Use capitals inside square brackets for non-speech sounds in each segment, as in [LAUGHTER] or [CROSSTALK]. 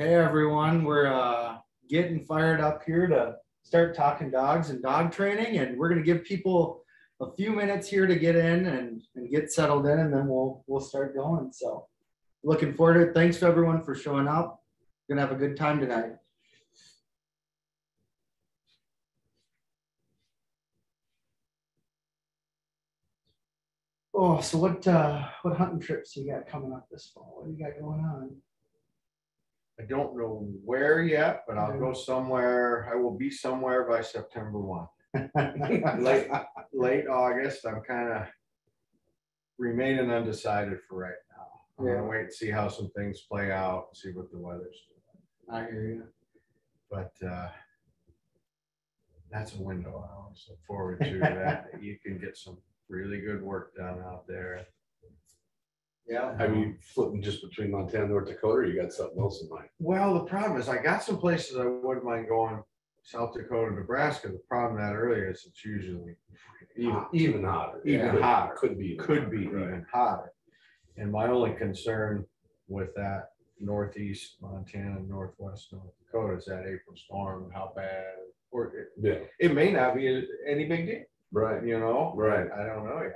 Hey everyone, we're uh, getting fired up here to start talking dogs and dog training, and we're gonna give people a few minutes here to get in and, and get settled in, and then we'll we'll start going. So, looking forward to it. Thanks to everyone for showing up. Gonna have a good time tonight. Oh, so what uh, what hunting trips you got coming up this fall? What do you got going on? I don't know where yet, but I'll go somewhere. I will be somewhere by September one. [LAUGHS] Late, late August, I'm kind of remaining undecided for right now. I'm Yeah. gonna wait and see how some things play out, see what the weather's doing. I hear you. But uh, that's a window I always look forward to that [LAUGHS] you can get some really good work done out there. Yeah. Have you flipping just between Montana and North Dakota, or you got something else in mind? Well, the problem is I got some places I wouldn't mind going, South Dakota, Nebraska. The problem that earlier is it's usually Even, hot. even hotter. Even Could- hotter. Could be. even could be right. even hotter. And my only concern with that northeast Montana, northwest North Dakota is that April storm, how bad, or it, Yeah, it may not be any big deal, right. you know? Right. I don't know yet.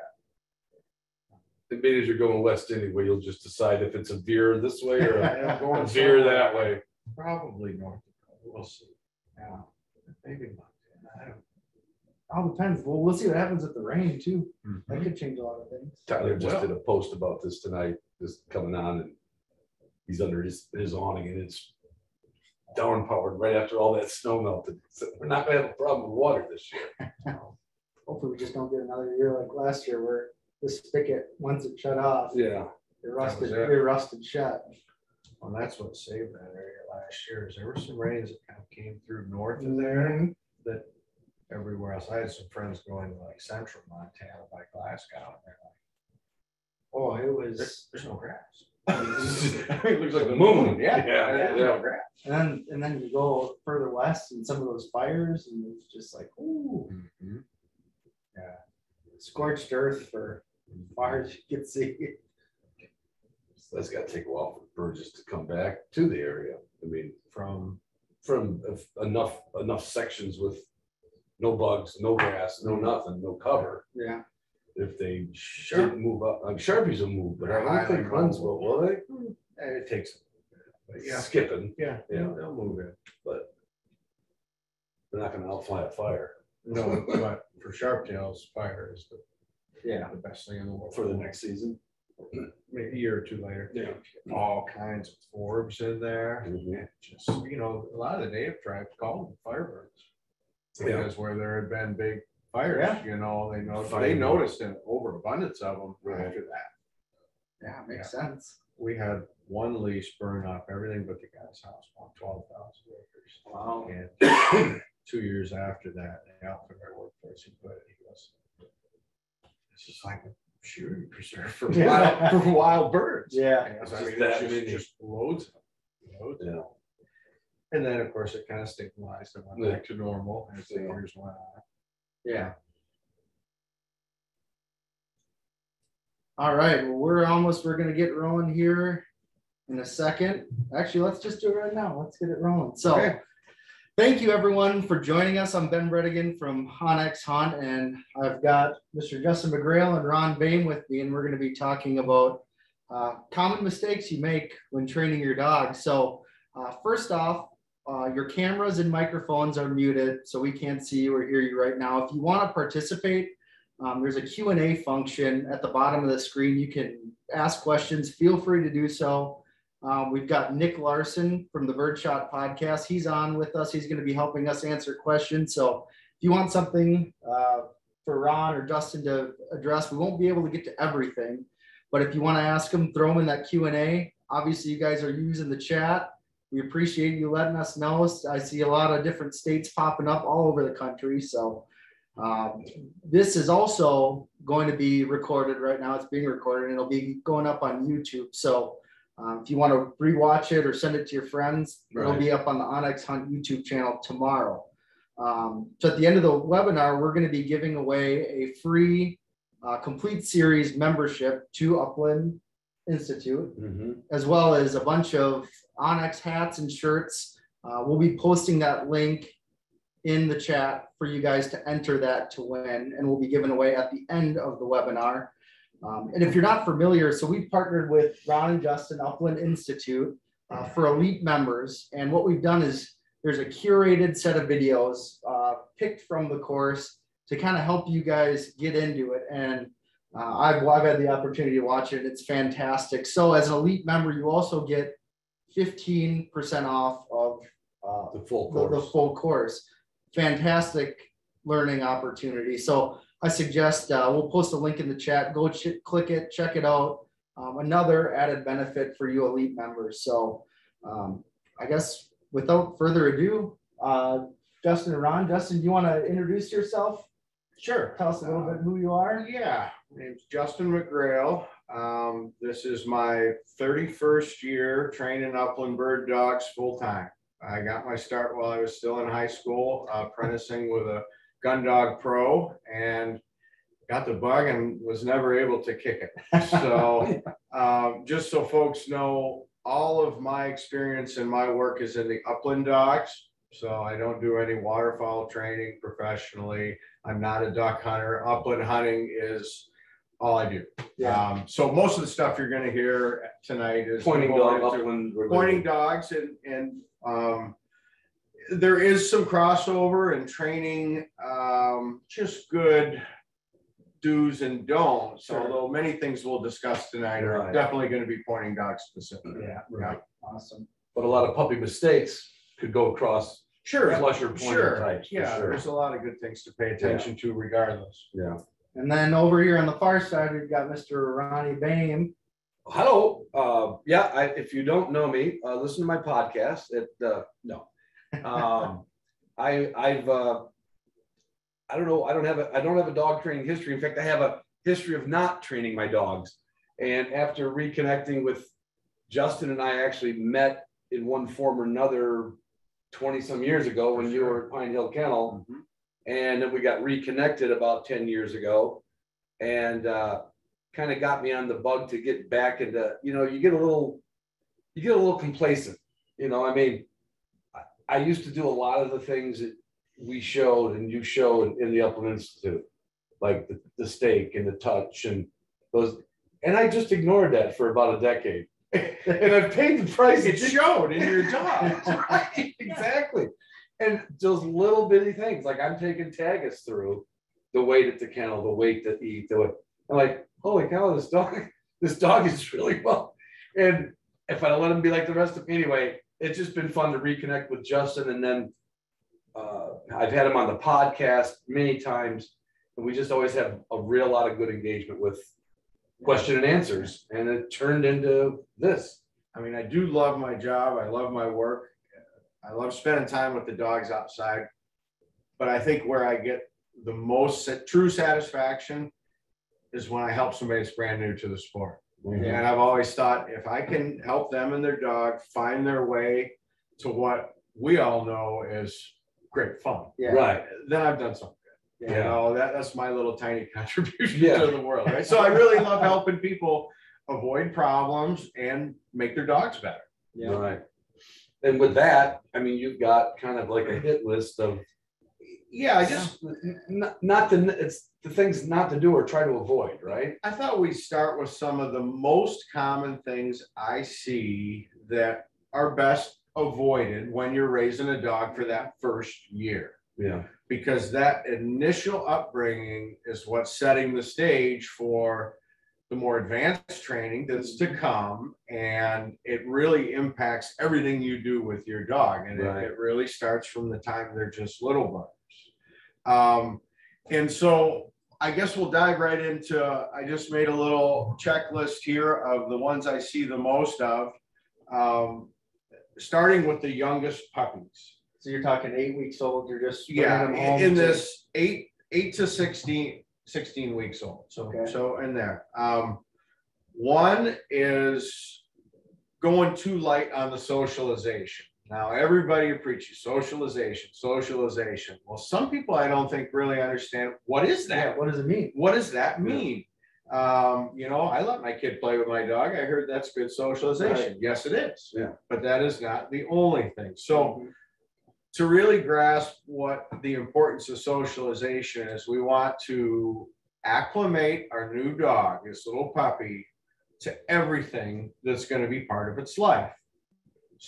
The being as you're going west anyway, you'll just decide if it's a veer this way or a [LAUGHS] I'm going a [LAUGHS] veer that way. Probably North Dakota, we'll see. Yeah, maybe Montana, I don't. All depends. Well, we'll see what happens with the rain too. Hmm. That could change a lot of things. Tyler just Well. did a post about this tonight, just coming on and he's under his, his awning and it's down powered right after all that snow melted. [LAUGHS] So we're not gonna have a problem with water this year. Hopefully, we just don't get another year like last year where the spigot, once it shut off, Yeah, it rusted, it. it rusted shut. Well, that's what saved that area last year, is there were some rains that kind of came through north of there mm-hmm. that everywhere else, I had some friends going to like central Montana by Glasgow, and they're like, Oh, it was, there's no grass. [LAUGHS] It looks like the moon. Yeah, Yeah, there's yeah. no grass. and then, and then you go further west and some of those fires and it's just like, ooh, mm-hmm. Yeah. scorched earth for fires you can see. So that's gotta take a while for birds to come back to the area. I mean, From, from enough, enough sections with no bugs, no grass, no nothing, no cover. Yeah. If they didn't move up, like Sharpies will move, but I don't think Huns will, will they? eh, it takes, but yeah, Skipping, yeah, Yeah. they'll, they'll move it. but they're not gonna outfly a fire No, [LAUGHS] but for sharp tails, fire is the, Yeah. the best thing in the world. for the next season. Maybe a year or two later. Yeah. All kinds of forbs in there. Mhm. just, you know, a lot of the native tribes call them firebirds. Yeah. Because where there had been big fires, Yeah. you know, they know, Fire. they noticed an overabundance of them Right. after that. Yeah, makes sense. We had one lease burn up everything but the guy's house, twelve thousand acres. Wow. And two years after that, the outfit I worked for, he put it, he goes, this is like a shooting preserve for wild, for wild birds. Yeah. And It's I mean, that just, many. just loads of them. loads of them. And then, of course, it kind of stigmatized and went back to normal as the Yeah. years went on. Yeah. All right, well, we're almost, we're gonna get rolling here in a second. Actually, let's just do it right now. Let's get it rolling. So Okay. Thank you everyone for joining us. I'm Ben Bredigan from onX Hunt and I've got Mr. Justin McGrail and Ron Boehme with me and we're gonna be talking about uh, common mistakes you make when training your dog. So uh, first off, uh, your cameras and microphones are muted, so we can't see you or hear you right now. If you want to participate, um, there's a Q&A function at the bottom of the screen. You can ask questions. Feel free to do so. Um, we've got Nick Larson from the Birdshot podcast. He's on with us. He's going to be helping us answer questions. So if you want something uh, for Ron or Justin to address, we won't be able to get to everything. But if you want to ask them, throw them in that Q&A. Obviously, you guys are using the chat. We appreciate you letting us know. I see a lot of different states popping up all over the country. So um, this is also going to be recorded right now. It's being recorded and it'll be going up on YouTube. So um, if you want to rewatch it or send it to your friends, it'll be up on the onX Hunt YouTube channel tomorrow. Um, so at the end of the webinar, we're going to be giving away a free uh, complete series membership to Upland Institute, Mhm. as well as a bunch of onX hats and shirts. Uh, we'll be posting that link in the chat for you guys to enter that to win, and we'll be giving away at the end of the webinar. Um, and if you're not familiar, so we've partnered with Ron and Justin Upland Institute uh, for elite members, and what we've done is there's a curated set of videos uh, picked from the course to kind of help you guys get into it. And uh, I've, I've had the opportunity to watch it. It's fantastic. So as an elite member, you also get fifteen percent off of uh, The full the, the full course. Fantastic learning opportunity. So I suggest, uh, we'll post a link in the chat. Go ch- click it, check it out. Um, another added benefit for you elite members. So, um, I guess without further ado, uh, Justin and Ron, Justin, do you want to introduce yourself? Sure. Tell us a little bit who you are. Yeah, my name's Justin McGrail. Um, this is my thirty-first year training upland bird dogs full-time. I got my start while I was still in high school, apprenticing with a gun dog pro and got the bug and was never able to kick it. So, [LAUGHS] um, just so folks know, all of my experience and my work is in the upland dogs. So I don't do any waterfowl training professionally. I'm not a duck hunter. Upland hunting is all I do. Yeah. Um, so most of the stuff you're gonna hear tonight is. Pointing dog. Pointing dogs and, and, um, there is some crossover and training, um, just good do's and don'ts, Sure. although many things we'll discuss tonight are Right. definitely gonna be pointing dog specific. Yeah, Right. awesome. But a lot of puppy mistakes could go across Sure, flusher pointer sure, types. yeah, sure. there's a lot of good things to pay attention to regardless. Yeah. And then over here on the far side, we've got Mr. Ronnie Boehme. Hello, uh, yeah, I, if you don't know me, uh, listen to my podcast. It, uh, no. Um, I, I've, uh, I don't know, I don't have a, I don't have a dog training history. In fact, I have a history of not training my dogs. And after reconnecting with Justin and I actually met in one form or another twenty some years ago when you were at Pine Hill Kennel. And then we got reconnected about ten years ago. And uh, kind of got me on the bug to get back into, you know, you get a little, you get a little complacent, you know, I mean. I, used to do a lot of the things that we showed and you showed in the Upland Institute. Like the, the stake and the touch and those, and I just ignored that for about a decade. [LAUGHS] And I've paid the price. It showed in your dogs. [LAUGHS] Right, Exactly. And those little bitty things, like I'm taking Tagus through the weight at the kennel, the weight to eat, the way, I'm like, holy cow, this dog, [LAUGHS] this dog is really well. And if I let him be like the rest of, me anyway, it's just been fun to reconnect with Justin and then uh, I've had him on the podcast many times. And we just always have a real lot of good engagement with question and answers. And it turned into this. I mean, I do love my job. I love my work. I love spending time with the dogs outside. But I think where I get the most true satisfaction is when I help somebody that's brand new to the sport. Mm-hmm. And I've always thought if I can help them and their dog find their way to what we all know is great fun, Yeah. Right. then I've done something. You Yeah. know, that, that's my little tiny [LAUGHS] contribution Yeah. to the world, right? So I really love helping people avoid problems and make their dogs better. Yeah. Right. And with that, I mean, you've got kind of like a hit list of, Yeah, I just, not, not the, it's the things not to do or try to avoid, right? I thought we'd start with some of the most common things I see that are best avoided when you're raising a dog for that first year. Yeah. Because that initial upbringing is what's setting the stage for the more advanced training that's to mm-hmm. come. And it really impacts everything you do with your dog. And it, Right. it really starts from the time they're just little bugs. Um, and so I guess we'll dive right into, I just made a little checklist here of the ones I see the most of. Um, starting with the youngest puppies. So you're talking eight weeks old, you're just. Yeah, them in home in to- this eight, eight to 16 16 weeks old. So, Okay. so in there. Um, one is going too light on the socialization. Now, everybody preaches socialization, socialization. Well, some people I don't think really understand what is that? Yeah, what does it mean? What does that mean? Um, you know, I let my kid play with my dog. I heard that's good socialization. Yes, it is. Yeah. But that is not the only thing. So to really grasp what the importance of socialization is, we want to acclimate our new dog, this little puppy, to everything that's going to be part of its life.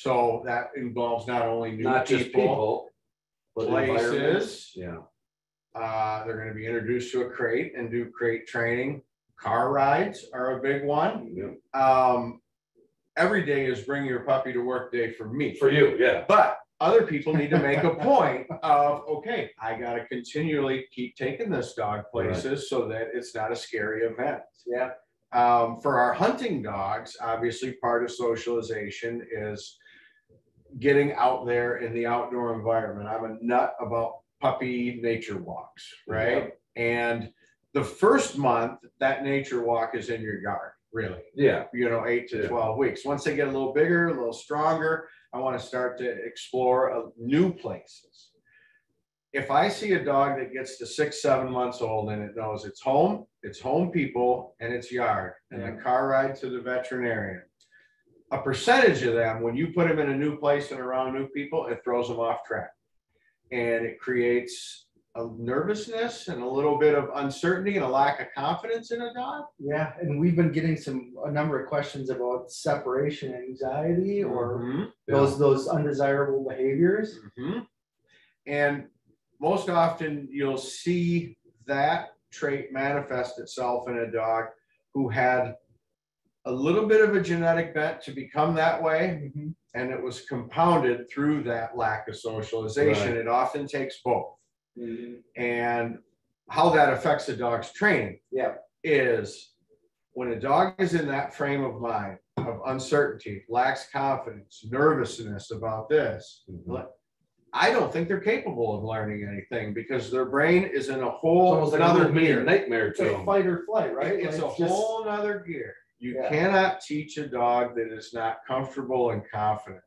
So that involves not only new Not just people, but places. Yeah, Uh, they're going to be introduced to a crate and do crate training. Car rides are a big one. yeah. Um, every day is bring your puppy to work day for me. For you, yeah. But other people need to make a point of, okay, I gotta continually keep taking this dog places so that it's not a scary event. Yeah. Um, for our hunting dogs, obviously, part of socialization is getting out there in the outdoor environment. I'm a nut about puppy nature walks, right? And the first month, that nature walk is in your yard, really Yeah, you know, eight to Yeah. twelve weeks. Once they get a little bigger, a little stronger, I want to start to explore uh, new places. If I see a dog that gets to six, seven months old and it knows it's home, it's home people and it's yard and a car ride to the veterinarian. A percentage of them, when you put them in a new place and around new people, it throws them off track. And it creates a nervousness and a little bit of uncertainty and a lack of confidence in a dog. Yeah, and we've been getting some, a number of questions about separation anxiety or Mhm. those, those undesirable behaviors. Mhm. And most often you'll see that trait manifest itself in a dog who had a little bit of a genetic bent to become that way, Mhm. and it was compounded through that lack of socialization. Right. It often takes both. Mhm. And how that affects a dog's training. Yeah. Is when a dog is in that frame of mind of uncertainty, lacks confidence, nervousness about this, Mhm. I don't think they're capable of learning anything because their brain is in a whole like another gear. nightmare It's to a fight or flight, right? It's a just- whole nother gear. You Yeah. cannot teach a dog that is not comfortable and confident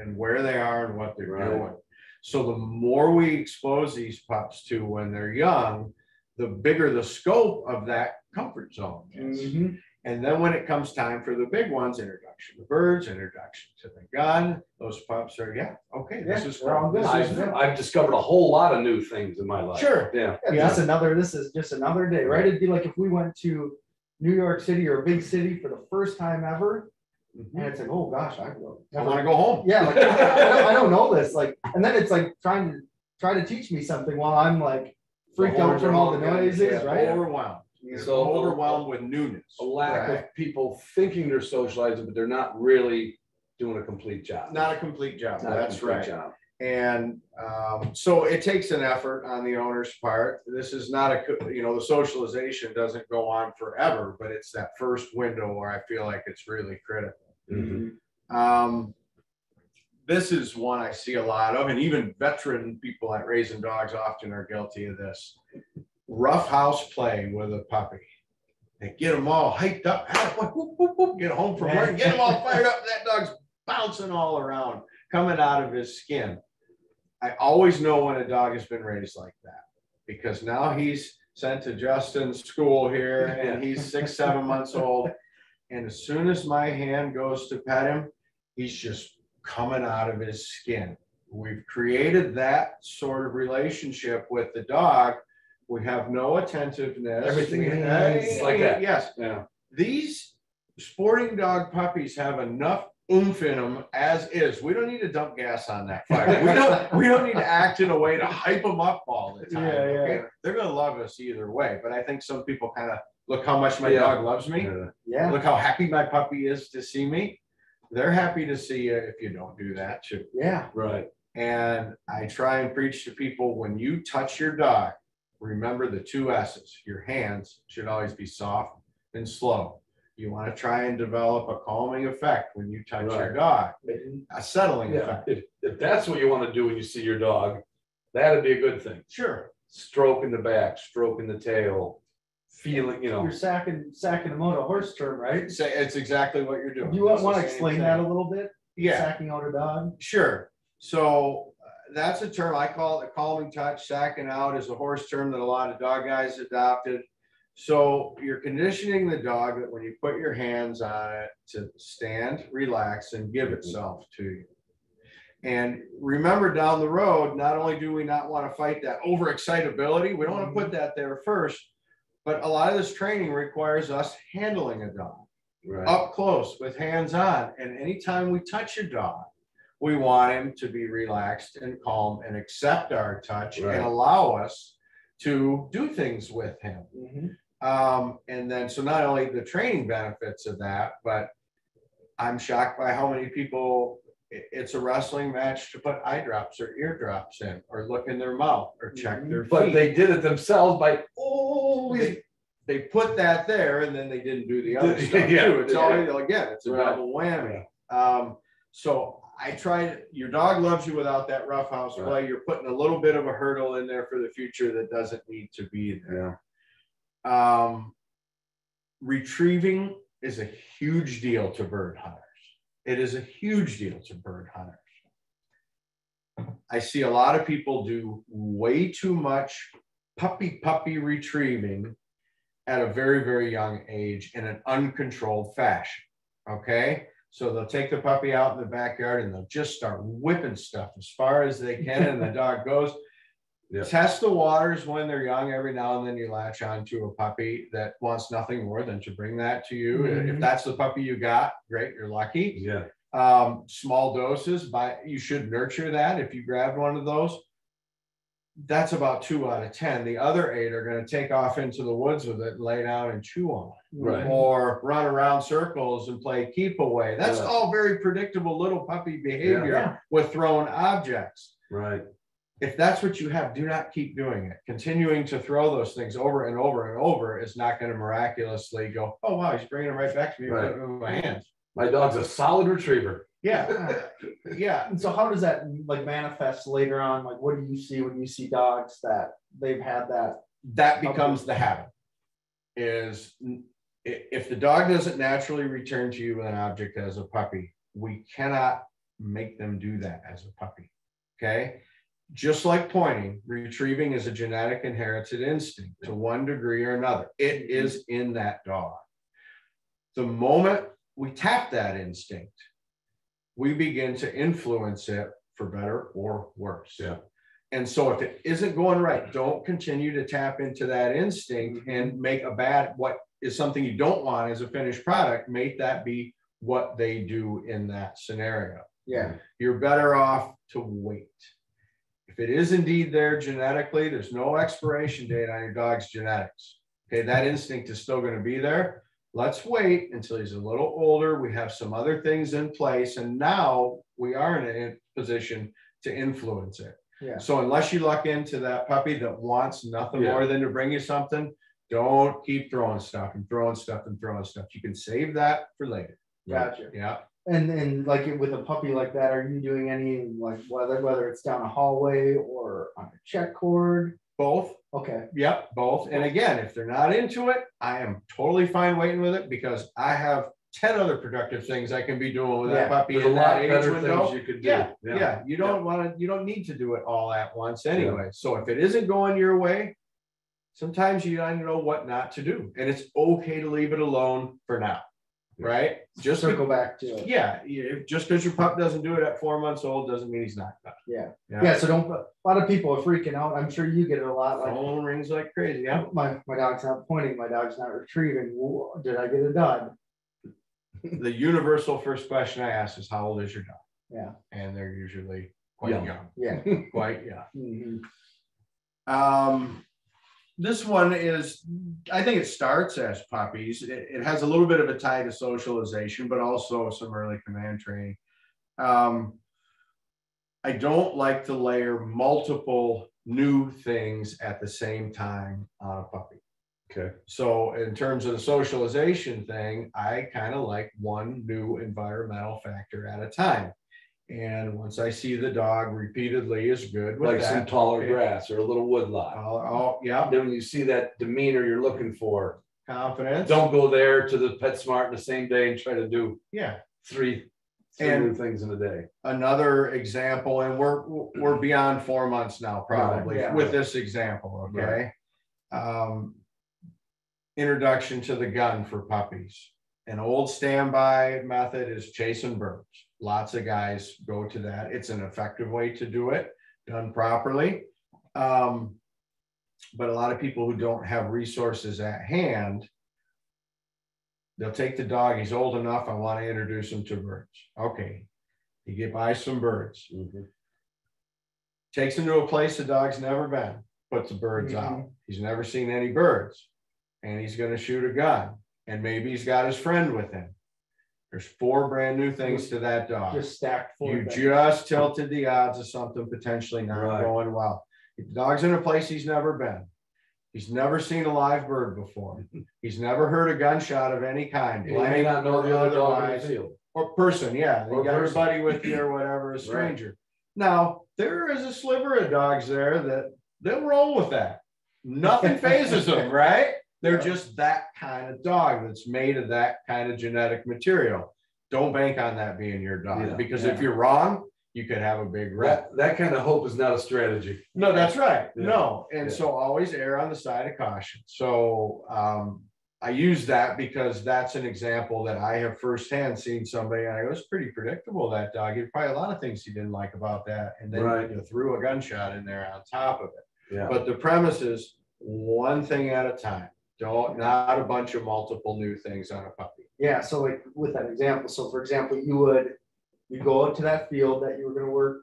in where they are and what they're Right. doing. So the more we expose these pups to when they're young, the bigger the scope of that comfort zone is. Mhm. And then when it comes time for the big ones, introduction to birds, introduction to the gun, those pups are, yeah, okay, this is. they're all fun. This I've, fun. I've discovered a whole lot of new things in my life. Sure. Yeah, Yeah, just another, this is just another day, right? It'd be like if we went to New York City or a big city for the first time ever, mm-hmm. and it's like, oh gosh, I. I wanna go home. Yeah, like, I don't, I don't know this, like, and then it's like trying to, try to teach me something while I'm like freaked out from all the noises, Yeah, right? Overwhelmed. You're So- overwhelmed with newness. a lack Right. of people thinking they're socializing, but they're not really doing a complete job. Not a complete job, Not a that's complete right. job. And um, so it takes an effort on the owner's part. This is not a, you know, the socialization doesn't go on forever, but it's that first window where I feel like it's really critical. Mhm. Um, this is one I see a lot of, and even veteran people at raising dogs often are guilty of this. Rough house play with a puppy. They get them all hyped up, whoop, whoop, whoop, whoop, get home from work, get them all fired up. That dog's bouncing all around, coming out of his skin. I always know when a dog has been raised like that because now he's sent to Justin's school here [LAUGHS] and he's six, seven months old. And as soon as my hand goes to pet him, he's just coming out of his skin. We've created that sort of relationship with the dog. We have no attentiveness. Everything is like that. Yes, Yeah, these sporting dog puppies have enough oomph in them as is. We don't need to dump gas on that fire. [LAUGHS] We don't, we don't need to act in a way to hype them up all the time. Yeah, yeah. okay? They're gonna love us either way, but I think some people kind of, look how much my Yeah. dog loves me. Yeah. Yeah, Look how happy my puppy is to see me. They're happy to see you if you don't do that too. yeah, right. And I try and preach to people, when you touch your dog, remember the two S's. Your hands should always be soft and slow. You want to try and develop a calming effect when you touch your dog, a settling Yeah, effect. if, if that's what you want to do when you see your dog, that'd be a good thing. Sure. Stroking the back, stroking the tail, feeling, you know. you're sacking, sacking them out a horse term, right? Say, it's exactly what you're doing. Do you want, want to explain thing. that a little bit? Yeah. Sacking out a dog? Sure. So uh, that's a term I call it a calming touch. Sacking out is a horse term that a lot of dog guys adopted. So you're conditioning the dog that when you put your hands on it to stand, relax, and give itself to you. And remember down the road, not only do we not want to fight that overexcitability, we don't want to put that there first. But a lot of this training requires us handling a dog Right. up close with hands on. And anytime we touch a dog, we want him to be relaxed and calm and accept our touch Right. and allow us to do things with him. Mhm. Um, and then, so not only the training benefits of that, but I'm shocked by how many people it's a wrestling match to put eye drops or ear drops in, or look in their mouth, or check their feet. But they did it themselves by, oh, They, they put that there and then they didn't do the [LAUGHS] other Yeah, stuff too. It's yeah. all, again, it's a Right. double whammy. Um, so I tried, your dog loves you without that roughhouse Right. play. You're putting a little bit of a hurdle in there for the future that doesn't need to be there. Um, retrieving is a huge deal to bird hunters. It is a huge deal to bird hunters. I see a lot of people do way too much puppy puppy retrieving at a very, very young age in an uncontrolled fashion. Okay. So they'll take the puppy out in the backyard and they'll just start whipping stuff as far as they can, and the dog goes. Yeah. Test the waters when they're young. Every now and then you latch onto a puppy that wants nothing more than to bring that to you. If Mhm. that's the puppy you got, great, you're lucky. yeah, Um, small doses, but you should nurture that if you grabbed one of those. That's about two out of ten. The other eight are gonna take off into the woods with it, lay down and chew on it. Right. Or run around circles and play keep away. That's Yeah. all very predictable little puppy behavior Yeah. with thrown objects. right, If that's what you have, do not keep doing it. Continuing to throw those things over and over and over is not gonna miraculously go, oh wow, he's bringing it right back to me Right. with my hands. my dog's a solid retriever. Yeah, [LAUGHS] yeah. And so how does that like manifest later on? Like, what do you see when you see dogs that they've had that? that becomes the habit. Is if the dog doesn't naturally return to you with an object as a puppy, we cannot make them do that as a puppy. Okay? Just like pointing, retrieving is a genetic inherited instinct to one degree or another. It mm-hmm. is in that dog. The moment we tap that instinct, we begin to influence it for better or worse. Yeah. And so if it isn't going right, don't continue to tap into that instinct mm-hmm. and make a bad, what is something you don't want as a finished product, make that be what they do in that scenario. Yeah. You're better off to wait. If it is indeed there genetically, there's no expiration date on your dog's genetics. Okay, that instinct is still going to be there. Let's wait until he's a little older. We have some other things in place, and now we are in a position to influence it. Yeah. So unless you luck into that puppy that wants nothing Yeah. more than to bring you something, don't keep throwing stuff and throwing stuff and throwing stuff. You can save that for later. Gotcha. Yeah. And and like it, with a puppy like that, are you doing any like whether whether it's down a hallway or on a check cord? Both. Okay. Yep, both. And again, if they're not into it, I am totally fine waiting with it because I have ten other productive things I can be doing with that Yeah, puppy There's a lot that age better things window. you could do. Yeah, yeah, you don't want to, you don't need to do it all at once anyway. So if it isn't going your way, sometimes you gotta know what not to do. And it's okay to leave it alone for now, right? Just circle back to it. yeah, yeah, just because your pup doesn't do it at four months old doesn't mean he's not done. Yeah. Yeah. Yeah. So don't. A lot of people are freaking out. I'm sure you get it a lot. Like Phone rings like crazy. Yeah. my my dog's not pointing. My dog's not retrieving. Whoa, Did I get a dud? The universal first question I ask is, how old is your dog? Yeah. And they're usually quite Young. young, Yeah. [LAUGHS] quite young. Mhm. Um, this one is, I think it starts as puppies. It, it has a little bit of a tie to socialization, but also some early command training. Um, I don't like to layer multiple new things at the same time on a puppy. Okay, So in terms of the socialization thing, I kind of like one new environmental factor at a time. And once I see the dog repeatedly is good with like some taller okay, grass or a little wood lot. I'll, I'll- yeah, Then when you see that demeanor you're looking for, confidence. don't go there to the PetSmart in the same day and try to do Yeah, three, three And- new things in a day. another example, and we're, we're beyond four months now, probably, yeah. with this example, okay? Um, introduction to the gun for puppies. An old standby method is chasing birds. Lots of guys go to that. It's an effective way to do it, done properly. Um, but a lot of people who don't have resources at hand, they'll take the dog. He's old enough. I want to introduce him to birds. Okay, you get by some birds. Mhm. Takes him to a place the dog's never been, puts the birds out. He's never seen any birds. And he's gonna shoot a gun. And maybe he's got his friend with him. There's four brand new things to that dog. Just stacked four. You things. just tilted the odds of something potentially not Right. going well. If the dog's in a place he's never been. He's never seen a live bird before. [LAUGHS] He's never heard a gunshot of any kind. He may not know the other dog in the field. Or person, yeah, you Or got person. everybody with [CLEARS THROAT] you or whatever, a stranger. Now, there is a sliver of dogs there that they'll roll with that. Nothing [LAUGHS] phases them, right? They're Yeah. just that kind of dog that's made of that kind of genetic material. Don't bank on that being your Yeah, dog, because if you're wrong, you could have a big wreck. That, that kind of hope is not a strategy. No, that's right. Yeah. No, and Yeah. so always err on the side of caution. So um, I use that because that's an example that I have firsthand seen somebody, and it was pretty predictable, that dog. There's probably a lot of things he didn't like about that. And then Right. you threw a gunshot in there on top of it. Yeah. But the premise is one thing at a time. Don't, not a bunch of multiple new things on a puppy. Yeah, so like with that example, so for example, you would, you go out to that field that you were gonna work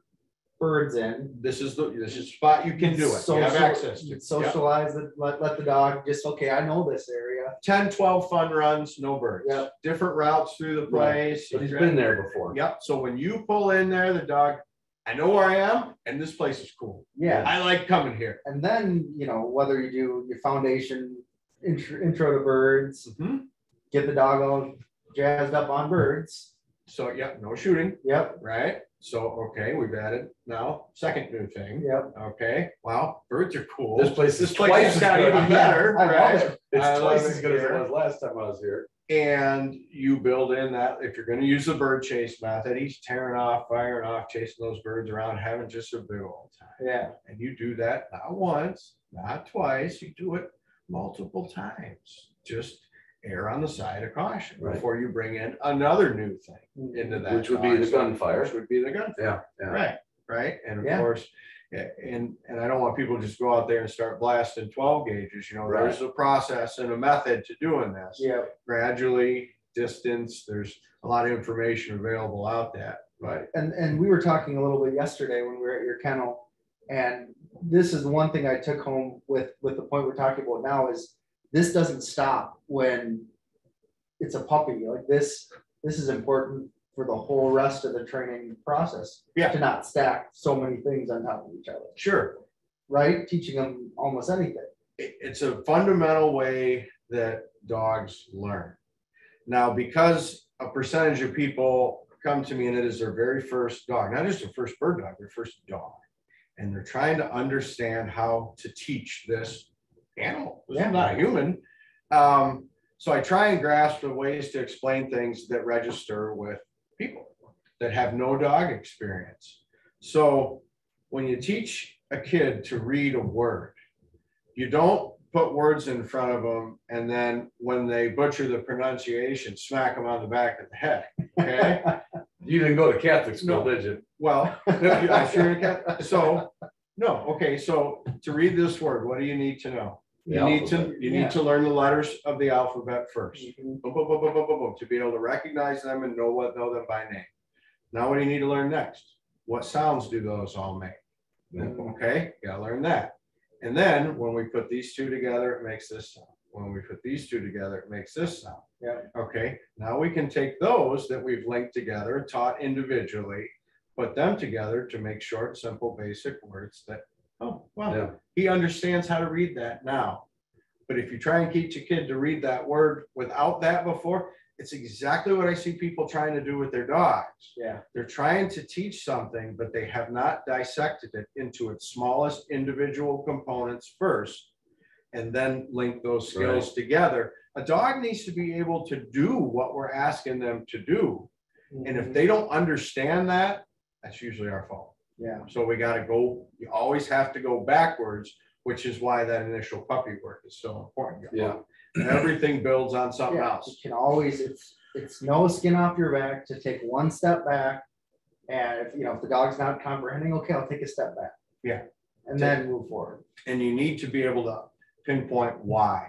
birds in. This is the, this is spot you can do it. You have access to. you'd Yep. Socialize, it, let, let the dog just, okay, I know this area. 10, 12 fun runs, no birds. Yep. Different routes through the place. But he's been there before. Yep, so when you pull in there, the dog, I know where I am and this place is cool. Yeah, I like coming here. and then, you know, whether you do your foundation intro, intro to birds, mm-hmm. get the dog all jazzed up on birds. So, yep, no shooting, Yep, right? So, okay, we've added now, second new thing. yep. Okay, wow, birds are cool. This place is This place twice has as got good. even better, [LAUGHS] I love right? it. It's I twice love as it good as it was last time I was here. And you build in that, if you're gonna use the bird chase method, he's tearing off, firing off, chasing those birds around, having just a big old time. Yeah, And you do that not once, not twice, you do it multiple times. Just err on the side of caution Right. before you bring in another new thing mm-hmm. into that. Which would be the gunfire. Which would be the gunfire. Yeah, yeah. Right, right. And of Yeah. course, yeah, and, and I don't want people to just go out there and start blasting twelve gauges, you know, there's a process and a method to doing this. yeah, Gradually, distance, there's a lot of information available out that, but and and we were talking a little bit yesterday when we were at your kennel, and this is the one thing I took home with with the point we're talking about now is this doesn't stop when it's a puppy like this. This is important for the whole rest of the training process. Yeah. To not stack so many things on top of each other, sure, right? Teaching them almost anything. it's a fundamental way that dogs learn. Now, because a percentage of people come to me and it is their very first dog, not just their first bird dog, their first dog. And they're trying to understand how to teach this animal, This is Yeah. not a human. Um, so I try and grasp the ways to explain things that register with people that have no dog experience. So when you teach a kid to read a word, you don't put words in front of them and then when they butcher the pronunciation, smack them on the back of the head. Okay, [LAUGHS] You didn't go to Catholic school, No. did you? well, [LAUGHS] I sure. So, no, okay, so to read this word, what do you need to know? You The need to, alphabet. you Yeah. need to learn the letters of the alphabet first. Mhm. Boom, boom, boom, boom, boom, boom, boom, to be able to recognize them and know what, know them by name. Now, what do you need to learn next? What sounds do those all make? Okay, gotta learn that. And then when we put these two together, it makes this sound. When we put these two together, it makes this sound. Yeah. Okay, now we can take those that we've linked together, taught individually, put them together to make short, simple, basic words that, oh, Yeah. well, he understands how to read that now. But if you try and teach a kid to read that word without that before, it's exactly what I see people trying to do with their dogs. Yeah, They're trying to teach something, but they have not dissected it into its smallest individual components first. And then link those skills together. A dog needs to be able to do what we're asking them to do. And if mm-hmm. they don't understand that, that's usually our fault. yeah, So we gotta go, you always have to go backwards which is why that initial puppy work is so important. Yeah. Everything builds on something Yeah, else. You can always, it's, it's no skin off your back to take one step back. And if, you know, if the dog's not comprehending, okay, I'll take a step back. Yeah. And then move forward. And you need to be able to pinpoint why.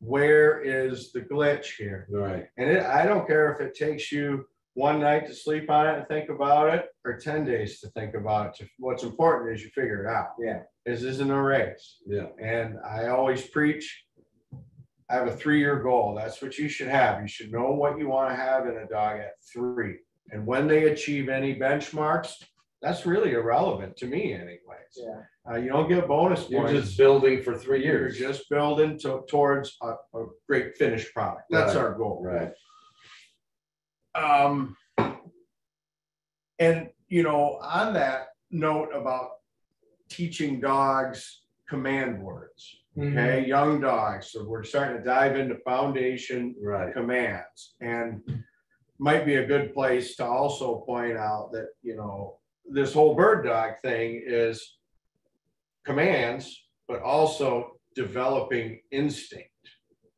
Where is the glitch here? Right. And it, I don't care if it takes you one night to sleep on it and think about it, or ten days to think about it. What's important is you figure it out. Yeah. This isn't a race. Yeah. And I always preach, I have a three-year goal. That's what you should have. You should know what you want to have in a dog at three. And when they achieve any benchmarks, that's really irrelevant to me anyways. Yeah. Uh, you don't get bonus You're points. just building for three years. You're just building to, towards a, a great finished product. That's Right. our goal. Right. Um, and, you know, on that note about teaching dogs command words, Mm-hmm. okay, young dogs. So we're starting to dive into foundation Right. commands and might be a good place to also point out that, you know, this whole bird dog thing is commands, but also developing instinct,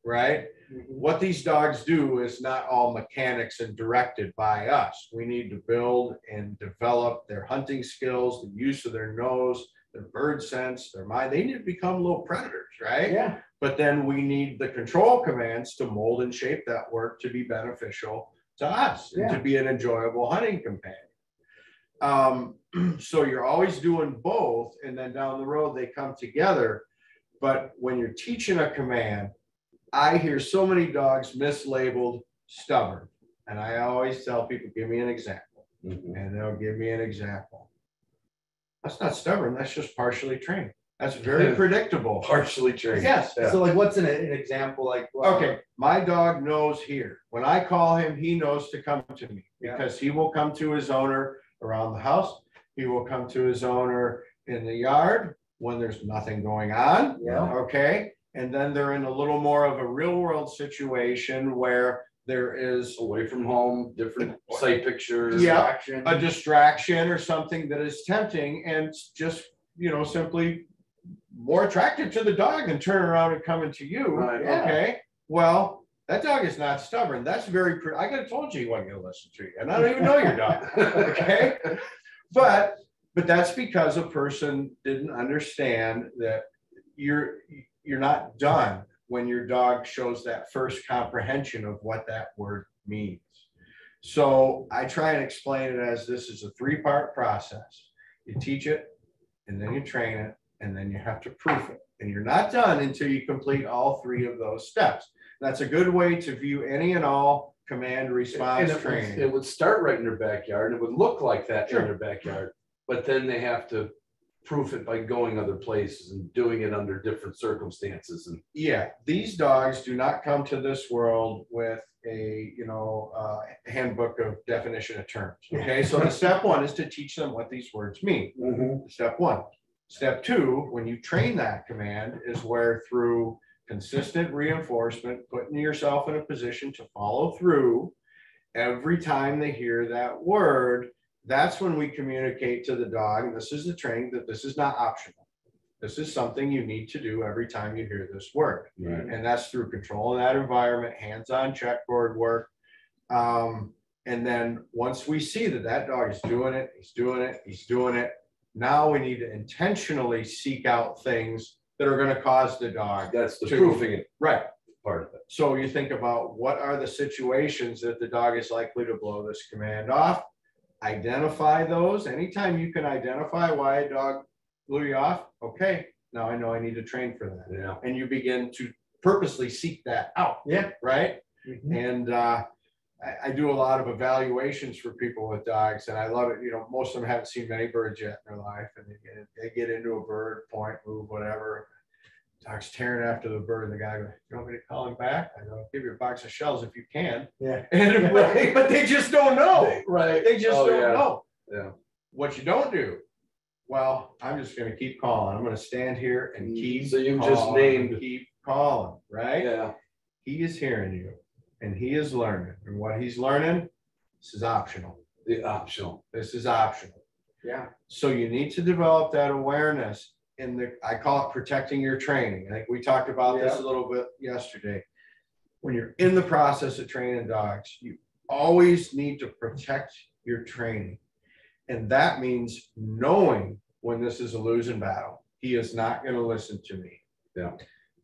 right? What these dogs do is not all mechanics and directed by us. We need to build and develop their hunting skills, the use of their nose, their bird sense, their mind. They need to become little predators, right? Yeah, But then we need the control commands to mold and shape that work to be beneficial to us and to be an enjoyable hunting companion. Um, [CLEARS THROAT] so you're always doing both, and then down the road they come together. But when you're teaching a command, I hear so many dogs mislabeled stubborn. And I always tell people, give me an example, Mhm. and they'll give me an example. That's not stubborn, that's just partially trained. That's very [LAUGHS] predictable. Partially trained. Yes, Yeah. so like, what's an, an example, like? uh, Okay, my dog knows here. When I call him, he knows to come to me Yeah. because he will come to his owner around the house. He will come to his owner in the yard when there's nothing going on. Yeah. Okay, and then they're in a little more of a real world situation where there is Away from home, different [LAUGHS] sight pictures. Yeah. A distraction or something that is tempting and just, you know, simply more attractive to the dog than turning around and coming to you. Right. Yeah. Okay, well, that dog is not stubborn. That's very, pre- I could have told you he wasn't gonna listen to you, and I don't even know your dog. [LAUGHS] Okay, but, but that's because a person didn't understand that you're, you're not done when your dog shows that first comprehension of what that word means. So I try and explain it as this is a three-part process. You teach it, and then you train it, and then you have to proof it. And you're not done until you complete all three of those steps. That's a good way to view any and all command response it would, training. it would start right in their backyard. and It would look like that in their backyard. But then they have to proof it by going other places and doing it under different circumstances and. Yeah, these dogs do not come to this world with a, you know, uh, handbook of definition of terms. Okay, so the step one is to teach them what these words mean. Step one. Step two, when you train that command, is where through consistent reinforcement, putting yourself in a position to follow through. Every time they hear that word, that's when we communicate to the dog, and this is the training, that this is not optional. This is something you need to do every time you hear this word. Right. And that's through controlling that environment, hands-on check cord work. Um, and then once we see that that dog is doing it, he's doing it, he's doing it. Now we need to intentionally seek out things that are gonna cause the dog. That's the To- proofing it Right, part of it. so you think about what are the situations that the dog is likely to blow this command off? Identify those. Anytime you can identify why a dog blew you off, okay, now I know I need to train for that. Yeah. And you begin to purposely seek that out, Yeah. right? Mhm. And uh, I, I do a lot of evaluations for people with dogs, and I love it. You know, most of them haven't seen many birds yet in their life, and they get they get into a bird, point, move, whatever. Dog's tearing after the bird, and the guy goes, "You want me to call him back?" I go, "Give you a box of shells if you can." Yeah. [LAUGHS] And [LAUGHS] but, they just don't know. Right. They just Oh, don't yeah. know. Yeah. What you don't do. Well, I'm just gonna keep calling. I'm gonna stand here and mm, keep. So you've just named- Keep calling, right? Yeah. he is hearing you and he is learning. And what he's learning, this is optional. The optional. This is optional. Yeah. So you need to develop that awareness in the, I call it protecting your training. I think we talked about this a little bit yesterday. When you're in the process of training dogs, you always need to protect your training. And that means knowing when this is a losing battle. He is not gonna listen to me. Yeah.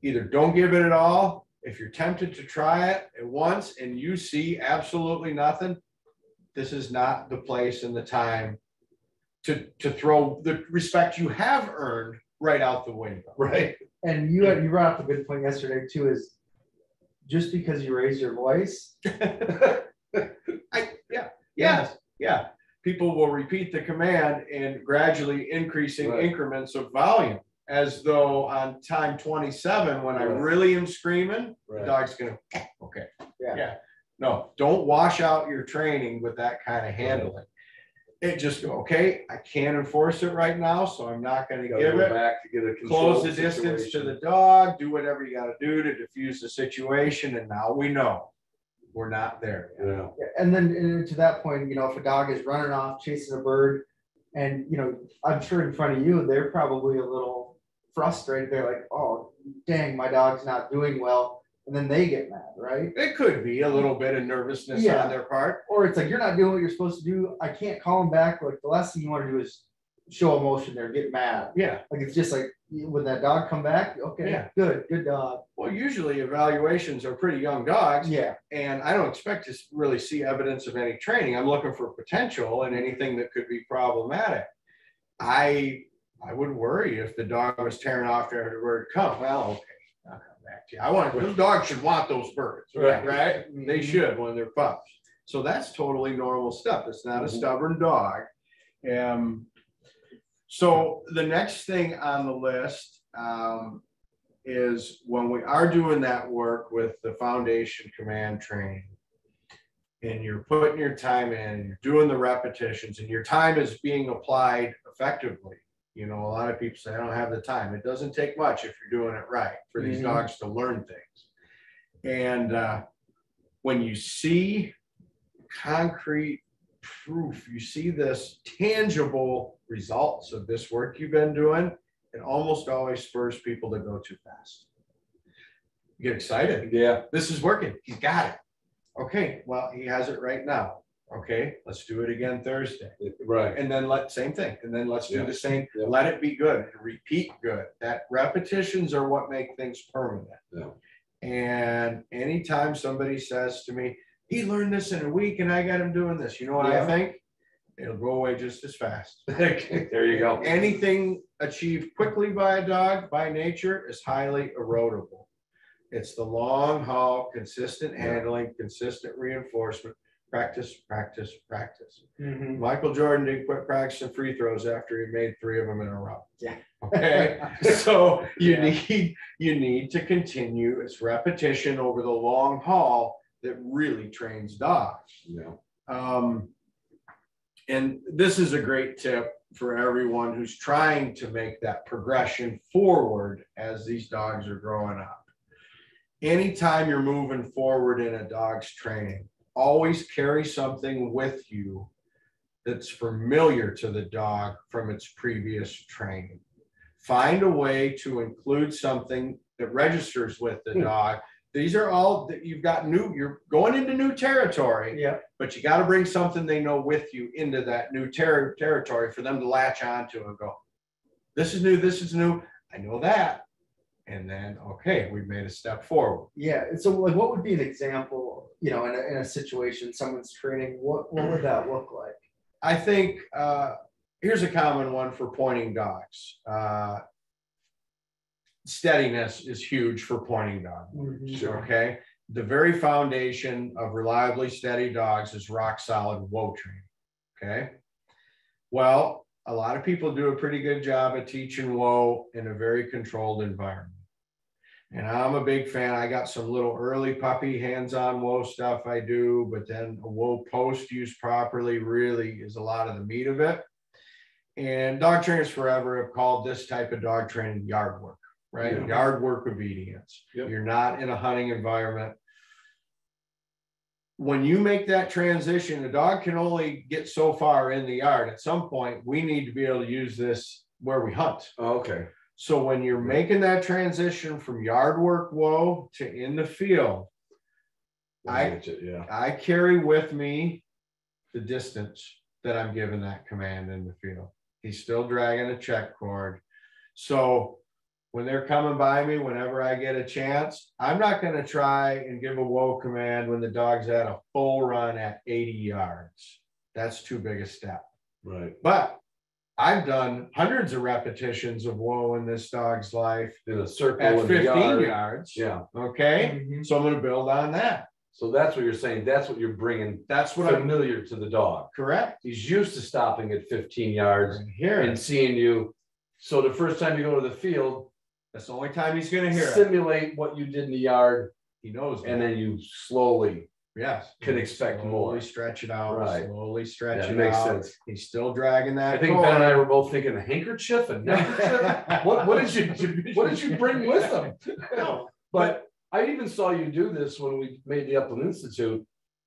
Either don't give it at all. If you're tempted to try it at once and you see absolutely nothing, this is not the place and the time to, to throw the respect you have earned right out the window. Right. And you had, you brought up a good point yesterday too, is just because you raise your voice, [LAUGHS] I, yeah, yes, yeah. People will repeat the command in gradually increasing Right. increments of volume. As though on time twenty-seven, when I really am screaming, the dog's gonna, okay. Yeah. Yeah, no, don't wash out your training with that kind of handling. It just go, okay, I can't enforce it right now, so I'm not gonna Gotta give go it. back to get a Close controlled the distance to situation. the dog, do whatever you gotta do to diffuse the situation, and now we know. We're not there. yet. Yeah, Yeah, And then and to that point, you know, if a dog is running off chasing a bird, and you know, I'm sure in front of you, they're probably a little frustrated. They're like, "Oh, dang, my dog's not doing well," and then they get mad, right? It could be a little bit of nervousness Yeah. on their part. Or it's like you're not doing what you're supposed to do. I can't call them back. Like the last thing you want to do is show emotion there, get mad. Yeah, Like it's just like when that dog come back, okay, Yeah. good, good dog. well, usually evaluations are pretty young dogs, Yeah, and I don't expect to really see evidence of any training. I'm looking for potential and anything that could be problematic. I, I would worry if the dog was tearing off every bird come, well, okay, I'll come back to you. I want, those dogs should want those birds, Right. right? They Mhm. should when they're pups. So that's totally normal stuff. It's not a Mhm. stubborn dog. Um, so the next thing on the list, um, is when we are doing that work with the foundation command training. And you're putting your time in, and you're doing the repetitions and your time is being applied effectively. You know, a lot of people say, I don't have the time. It doesn't take much if you're doing it right for these Mhm. dogs to learn things. And, uh, when you see concrete proof, you see this tangible results of this work you've been doing, it almost always spurs people to go too fast. You get excited. yeah, This is working. He's got it. Okay, well, he has it right now. Okay, let's do it again Thursday. right. And then let, same thing. And then let's do Yeah. the same, Yeah. let it be good and repeat good. That repetitions are what make things permanent. Yeah. And anytime somebody says to me, he learned this in a week and I got him doing this, you know what I Yeah. think? It'll go away just as fast. [LAUGHS] There you go. Anything achieved quickly by a dog by nature is highly erodible. It's the long haul, consistent handling, consistent reinforcement, practice, practice, practice. Mhm. Michael Jordan didn't quit practicing free throws after he made three of them in a row. Yeah. Okay, [LAUGHS] so you Yeah. need, you need to continue. It's repetition over the long haul that really trains dogs. Yeah, Um, and this is a great tip for everyone who's trying to make that progression forward as these dogs are growing up. Anytime you're moving forward in a dog's training, always carry something with you that's familiar to the dog from its previous training. Find a way to include something that registers with the Hmm. dog. These are all that you've got new, you're going into new territory Yeah, but you got to bring something they know with you into that new ter- territory for them to latch onto and go, this is new, this is new, I know that. And then, okay, we've made a step forward. yeah. So like, what would be an example, you know, in a, in a situation, someone's training, what, what would that look like? I think, uh, here's a common one for pointing dogs. Uh, steadiness is huge for pointing dogs. Mhm. Okay, the very foundation of reliably steady dogs is rock solid whoa training. Okay. Well, a lot of people do a pretty good job of teaching whoa in a very controlled environment. And I'm a big fan. I got some little early puppy hands-on whoa stuff I do, but then a whoa post used properly really is a lot of the meat of it. And dog trainers forever have called this type of dog training yard work, right? Yeah. Yard work obedience. Yep. You're not in a hunting environment. When you make that transition, the dog can only get so far in the yard. At some point, we need to be able to use this where we hunt. Oh, okay, So when you're making that transition from yard work whoa to in the field, I- you, Yeah, I carry with me the distance that I'm giving that command in the field. He's still dragging a check cord. So when they're coming by me, whenever I get a chance, I'm not gonna try and give a whoa command when the dog's at a full run at eighty yards. That's too big a step. right. But I've done hundreds of repetitions of whoa in this dog's life In a circle at fifteen yard. yards. Yeah, Okay, Mhm. so I'm gonna build on that. so that's what you're saying. That's what you're bringing That's what I'm familiar to the dog. correct. He's used to stopping at fifteen yards Here, and seeing you. So the first time you go to the field, that's the only time he's gonna hear it. simulate what you did in the yard, He knows. and that. then you slowly, yes, can expect more. Stretch it out. Right. Slowly stretch that it makes out. sense. He's still dragging that. I think Ben and. I were both thinking a handkerchief and neckerchief. What, what did you, [LAUGHS] what did you bring with them? No, But I even saw you do this when we made the Upland Institute.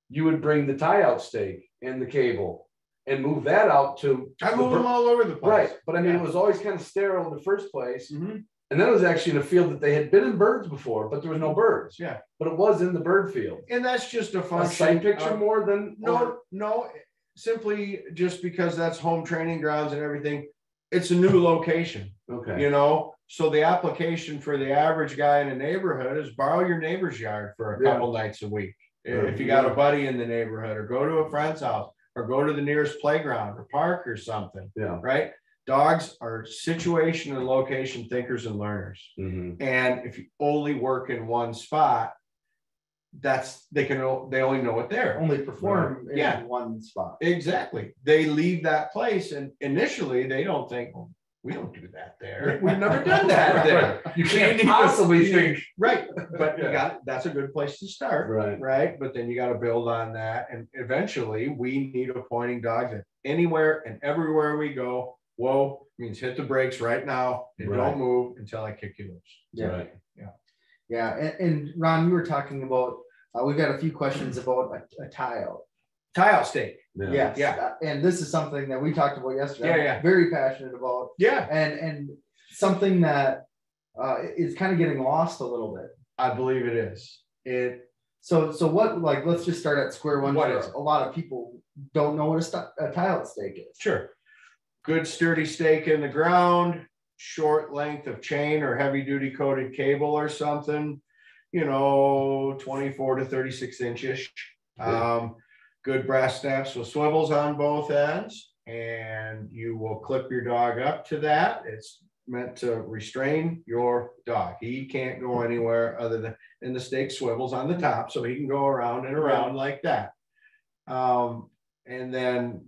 You would bring the tie out stake and the cable and move that out to. I the move them all over the place. Right, but I mean, it was always kind of sterile in the first place. Mhm. And then it was actually in a field that they had been in birds before, but there was no birds. Yeah. But it was in the bird field. And that's just a A function. site picture of- more than, No, no, simply just because that's home training grounds and everything. It's a new location, okay, you know? So the application for the average guy in a neighborhood is borrow your neighbor's yard for a Yeah. couple nights a week. Right. If you got a buddy in the neighborhood, or go to a friend's house, or go to the nearest playground or park or something, yeah. right? Dogs are situation and location thinkers and learners. mhm, And if you only work in one spot, that's, they can, they only know it there. Only perform in Yeah. one spot. Exactly. They leave that place and initially they don't think, well, we don't do that there. We've never done that [LAUGHS] there. You can't possibly think. [LAUGHS] Right, but you got, that's a good place to start, Right, right? But then you gotta build on that and eventually we need a pointing dog that anywhere and everywhere we go, whoa, means hit the brakes right now and Right. don't move until I kick you loose. Yeah. right. Yeah, and, and Ron, you were talking about, uh, we've got a few questions about a, a tile. Tie out stake. Yes. Yeah. uh, And this is something that we talked about yesterday. Yeah, yeah. Very passionate about Yeah, and, and something that, uh, is kind of getting lost a little bit. I believe it is. It, So, so what, like, let's just start at square one. What for is? A lot of people don't know what a, st- a tie out stake is. Sure. Good sturdy stake in the ground, short length of chain or heavy duty coated cable or something. You know, twenty-four to thirty-six inches. Um, good brass snaps with swivels on both ends. And you will clip your dog up to that. It's meant to restrain your dog. He can't go anywhere other than, and the stake swivels on the top, so he can go around and around like that. Um, and then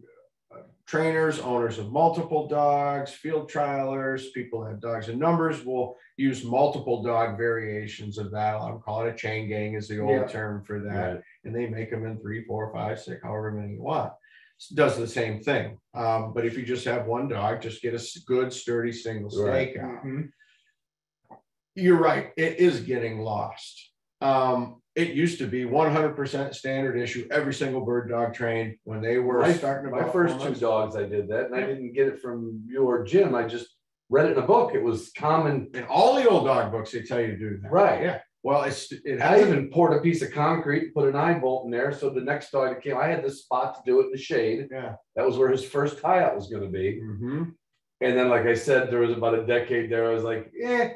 trainers, owners of multiple dogs, field trialers, people that have dogs in numbers will use multiple dog variations of that. I'm calling it a chain gang is the Yeah. old term for that. Right. And they make them in three, four, five, six, however many you want. Does the same thing. Um, but if you just have one dog, just get a good sturdy single Right. stake out Mhm. you're right, it is getting lost. Um, it used to be one hundred percent standard issue, every single bird dog trained when they were My, starting my first two dogs, I did that, and I didn't get it from you or Jim, I just read it in a book, it was common. In all the old dog books, they tell you to do that. Right. Yeah, well, it's, it I hasn't, even poured a piece of concrete, put an eye bolt in there, so the next dog that came, I had this spot to do it in the shade. yeah. That was where his first tie out was gonna be, mm-hmm. and then, like I said, there was about a decade there, I was like, eh. Yeah.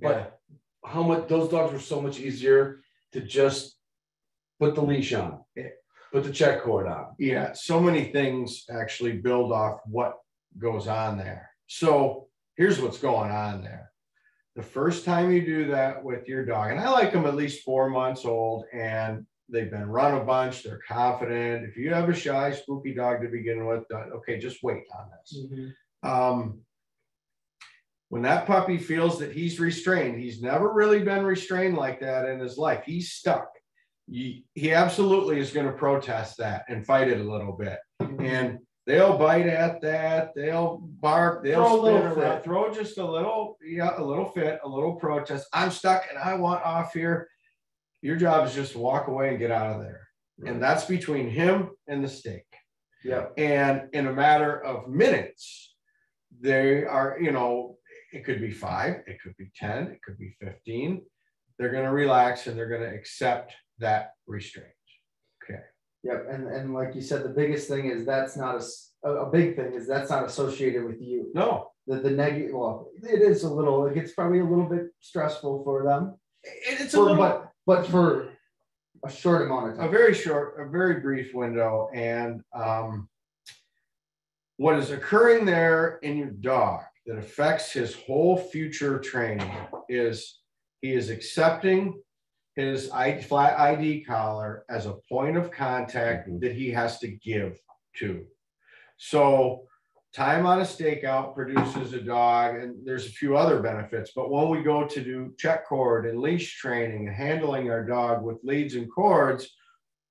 But how much, those dogs were so much easier to just put the leash on, Yeah. put the check cord on. Yeah, so many things actually build off what goes on there. So here's what's going on there. The first time you do that with your dog, and I like them at least four months old and they've been run a bunch, they're confident. If you have a shy, spooky dog to begin with, uh, okay, just wait on this. Mhm. Um, when that puppy feels that he's restrained, he's never really been restrained like that in his life. He's stuck. He, he absolutely is going to protest that and fight it a little bit. Mm-hmm. And they'll bite at that. They'll bark. They'll Throw a little around, fit. throw just a little, yeah, a little fit, a little protest. I'm stuck and I want off here. Your job is just to walk away and get out of there. And that's between him and the stake. Yeah. And in a matter of minutes, they are, you know, it could be five, it could be ten, it could be fifteen. They're gonna relax and they're gonna accept that restraint. Okay, Yep, and, and like you said, the biggest thing is that's not a big thing is that's not associated with you. no, The, the negative, well, it is a little, it gets probably a little bit stressful for them. it- it's a little, But, but for a short amount of time. a very short, a very brief window and, um. What is occurring there in your dog that affects his whole future training is he is accepting. His ID collar as a point of contact Mhm. that he has to give to. So time on a stakeout produces a dog, and there's a few other benefits, but when we go to do check cord and leash training and handling our dog with leads and cords,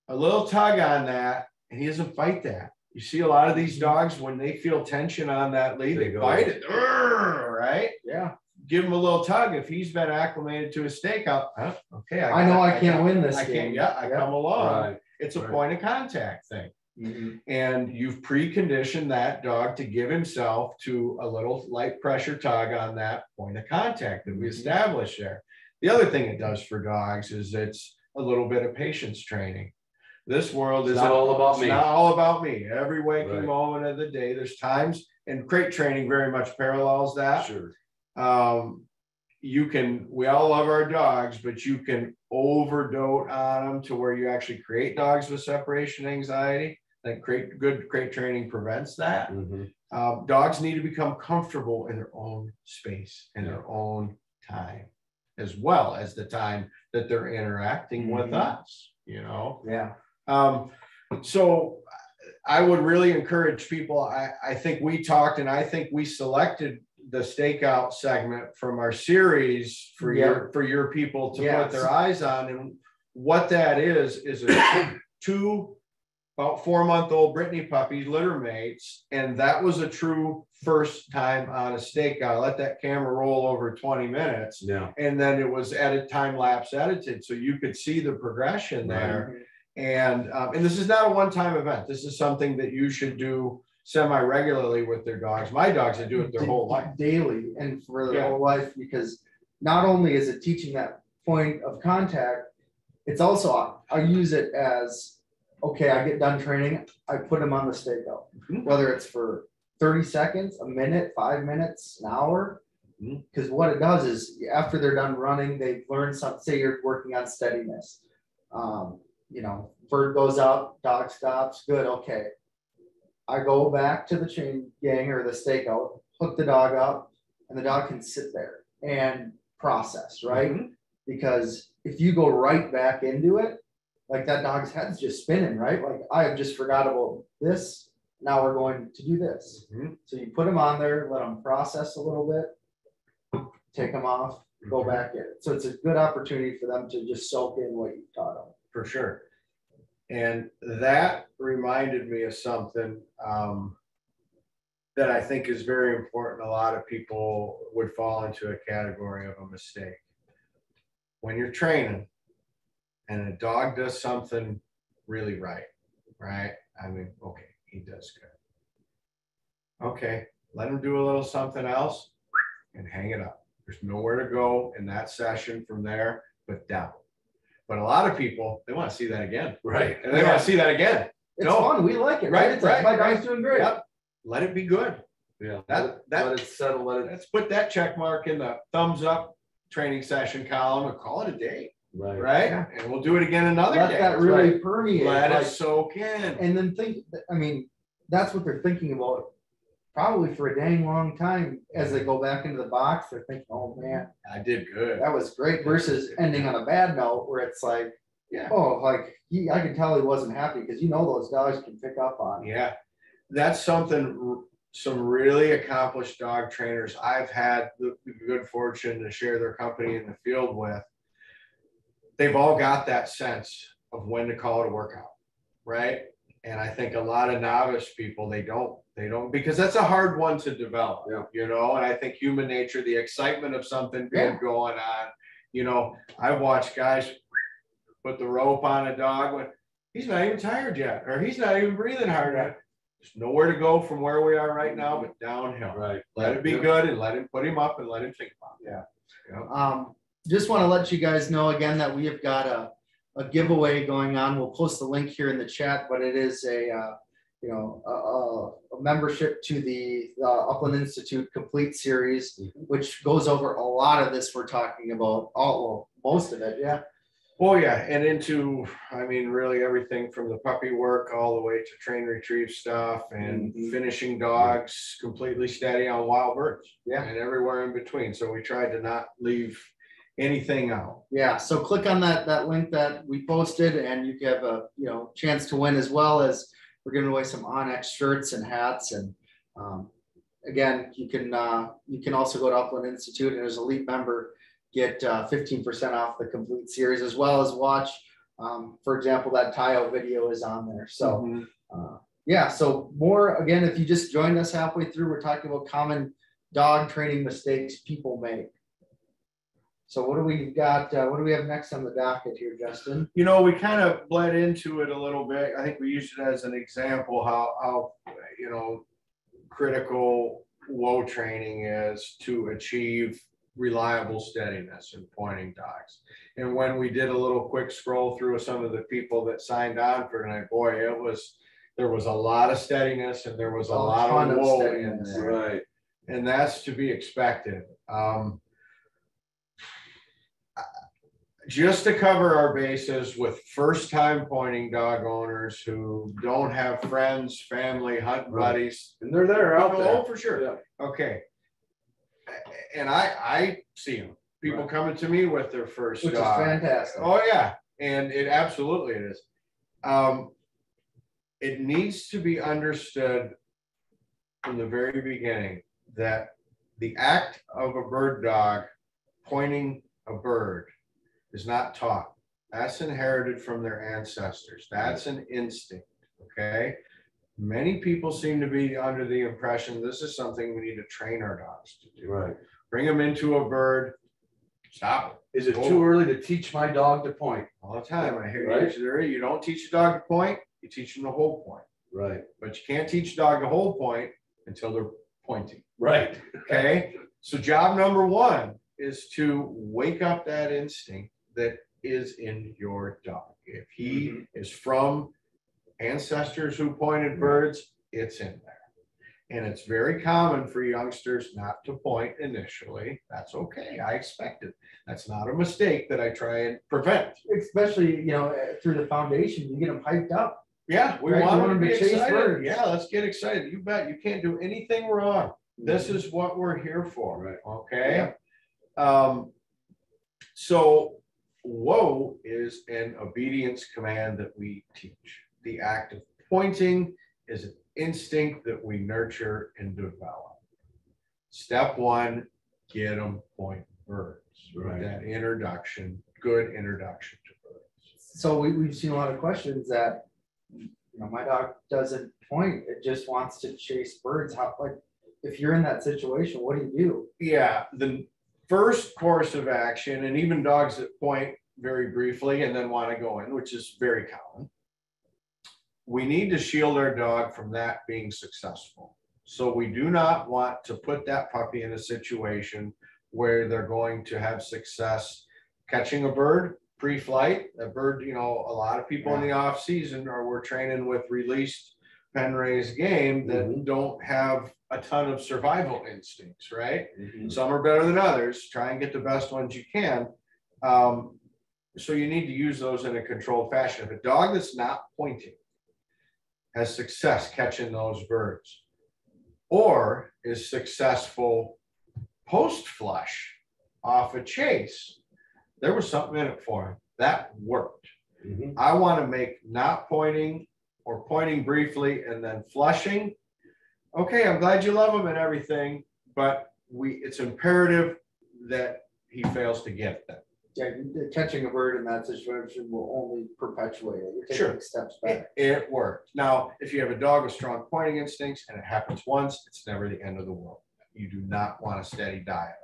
a little tug on that, and he doesn't fight that. You see a lot of these dogs, when they feel tension on that lead, They they bite it, "Urgh," right? Yeah, Give him a little tug. If he's been acclimated to a stakeout, huh, okay. I know got- I can't got- win this I can't, game. yeah, I Yep. come along. Right. It's a right. point of contact thing. Mhm. And you've preconditioned that dog to give himself to a little light pressure tug on that point of contact that we Mhm. established there. The other thing it does for dogs is it's a little bit of patience training. This world is not all about me. Not all about me. Every waking Right. moment of the day, there's times, and crate training very much parallels that Sure. um, you can, we all love our dogs, but you can overdote on them to where you actually create dogs with separation anxiety. Like crate, good crate training prevents that. Mhm. Um, dogs need to become comfortable in their own space, in their own time, as well as the time that they're interacting with Mhm. us, you know? Yeah, Um, so I would really encourage people, I, I think we talked and I think we selected the stakeout segment from our series for your, for your people to put their eyes on. And what that is, is a two, about four month old Brittany puppies, litter mates. And that was a true first time on a stakeout. I Let that camera roll over twenty minutes. Yeah. And then it was edit, time lapse edited, so you could see the progression there. And, um, and this is not a one-time event. This is something that you should do semi-regularly with their dogs. My dogs, I do it their whole life. Daily and for their Yeah. whole life, because not only is it teaching that point of contact, it's also, I use it as, okay, I get done training, I put them on the stakeout. Mhm. Whether it's for thirty seconds, a minute, five minutes, an hour. Mhm. Cause what it does is after they're done running, they've learned something, say you're working on steadiness. Um, you know, bird goes up, dog stops, good, okay. I go back to the chain gang or the stakeout, hook the dog up, and the dog can sit there and process, right? Mhm. Because if you go right back into it, like that dog's head's just spinning, right? Like I have just forgot about this. Now we're going to do this. Mhm. So you put them on there, let them process a little bit, take them off, go Mhm. back in. So it's a good opportunity for them to just soak in what you taught them. For sure. And that reminded me of something, um, that I think is very important. A lot of people would fall into a category of a mistake. When you're training and a dog does something really right, right? I mean, okay, he does good. Okay, let him do a little something else and hang it up. There's nowhere to go in that session from there but down. But a lot of people, they want to see that again. Right. And they want to see that again. It's No. fun. We like it, Right, right? It's like, right, my dog's doing great. Yep. Let it be good. Yeah. That- Let- that- Let it settle, let it, Let's put that check mark in the thumbs up training session column and call it a day, right. right? Yeah. And we'll do it again another Let day. that really permeate. Let like- it soak in. and then think, I mean, that's what they're thinking about. Probably for a dang long time as they go back into the box, they're thinking, oh man, I did good. that was great versus ending on a bad note where it's like, Yeah. oh, like he, I can tell he wasn't happy because you know those dogs can pick up on. Yeah, that's something some really accomplished dog trainers I've had the, the good fortune to share their company in the field with. They've all got that sense of when to call it a workout, right? And I think a lot of novice people, they don't, they don't, because that's a hard one to develop, Yeah. you know? And I think human nature, the excitement of something Yeah. good going on, you know, I've watched guys put the rope on a dog when he's not even tired yet, or he's not even breathing hard yet. There's nowhere to go from where we are right now, but downhill. Right. Let it be good and let him put him up and let him think about it. Yeah. Yeah. Um, just want to let you guys know again that we have got a, a giveaway going on. We'll post the link here in the chat, but it is a, uh, you know, a, a, membership to the uh, Upland Institute Complete Series, which goes over a lot of this we're talking about, all, well, most of it, yeah. Oh, yeah, and into, I mean, really everything from the puppy work all the way to train retrieve stuff and Mhm. finishing dogs completely steady on wild birds. Yeah. And everywhere in between. So we tried to not leave anything out. Yeah, so click on that, that link that we posted and you have a, you know, chance to win as well as we're giving away some onX shirts and hats and, um, again, you can, uh, you can also go to Upland Institute and as a elite member, get, uh, fifteen percent off the complete series as well as watch, um, for example, that tie out video is on there, so. Mhm. Uh, yeah, so more, again, if you just joined us halfway through, we're talking about common dog training mistakes people make. So what do we got, uh, what do we have next on the docket here, Justin? You know, we kind of bled into it a little bit. I think we used it as an example how, how, you know, critical whoa training is to achieve reliable steadiness in pointing dogs. And when we did a little quick scroll through some of the people that signed on for tonight, boy, it was, there was a lot of steadiness and there was a A lot of of whoa in there. Right. And that's to be expected. Um, just to cover our bases with first-time pointing dog owners who don't have friends, family, hunt Right. buddies. And they're there out Oh, there. for sure. Yeah. Okay. And I, I see them, people Right. coming to me with their first Which is fantastic. Oh, yeah, and it absolutely it is. Um, it needs to be understood from the very beginning that the act of a bird dog pointing a bird is not taught. That's inherited from their ancestors. That's an instinct, okay? Many people seem to be under the impression this is something we need to train our dogs to do. Right. Bring them into a bird, stop it Is it too early to teach my dog to point? all the time. I hear Right. you, you don't teach a dog to point, you teach them to hold point. Right. But you can't teach a dog to hold point until they're pointing, Right. okay? So job number one is to wake up that instinct that is in your dog. If he is from ancestors who pointed birds, it's in there. And it's very common for youngsters not to point initially. That's okay. I expect it. That's not a mistake that I try and prevent. Especially, you know, eh, through the foundation, you get them hyped up. Yeah, we Right, want want them to be excited. birds. Yeah, let's get excited. You bet. You can't do anything wrong. This is what we're here for, Right. okay? Um, so whoa is an obedience command that we teach. The act of pointing is an instinct that we nurture and develop. Step one, get them point birds. Right. That introduction, good introduction to birds. So we, we've seen a lot of questions that, you know, my dog doesn't point, it just wants to chase birds. How, like, if you're in that situation, what do you do? Yeah, the first course of action, and even dogs that point very briefly and then want to go in, which is very common. We need to shield our dog from that being successful. So we do not want to put that puppy in a situation where they're going to have success catching a bird pre-flight. A bird, you know, a lot of people in the off season are we're training with released pen raised game that Mhm. don't have a ton of survival instincts, right? Mhm. Some are better than others. Try and get the best ones you can. Um, so you need to use those in a controlled fashion. If a dog that's not pointing has success catching those birds or is successful post flush off a chase, there was something in it for him. That worked. Mhm. I want to make not pointing or pointing briefly and then flushing. Okay, I'm glad you love him and everything, but we, it's imperative that he fails to get them. Yeah, catching a bird in that situation will only perpetuate it. You're Sure. taking steps It, back. it worked. Now, if you have a dog with strong pointing instincts and it happens once, it's never the end of the world. You do not want a steady diet it.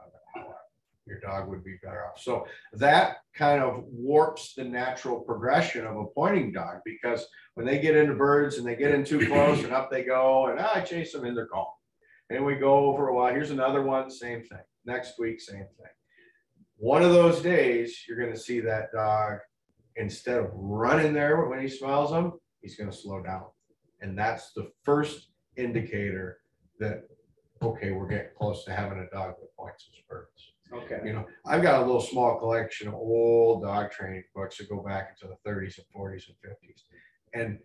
Your dog would be better off. So that kind of warps the natural progression of a pointing dog because when they get into birds and they get in too close and up they go and ah, I chase them and they're gone. And we go over a while. Here's another one, same thing. Next week, same thing. One of those days, you're going to see that dog instead of running there when he smells them, he's going to slow down. And that's the first indicator that, okay, we're getting close to having a dog that points his birds. Okay. You know, I've got a little small collection of old dog training books that go back into the 30s and 40s and 50s. And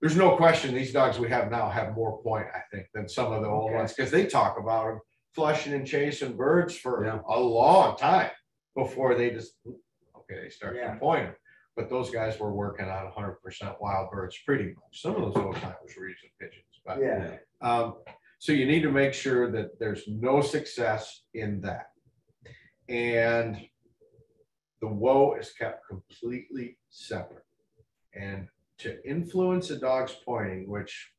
there's no question these dogs we have now have more point, I think, than some of the old Okay. ones because they talk about them flushing and chasing birds for Yeah. a long time before they just, okay, they start Yeah. to point them. But those guys were working on 100% wild birds pretty much. Some of those old timers were using pigeons, but Yeah, um, so you need to make sure that there's no success in that. And the whoa is kept completely separate. And to influence a dog's pointing, which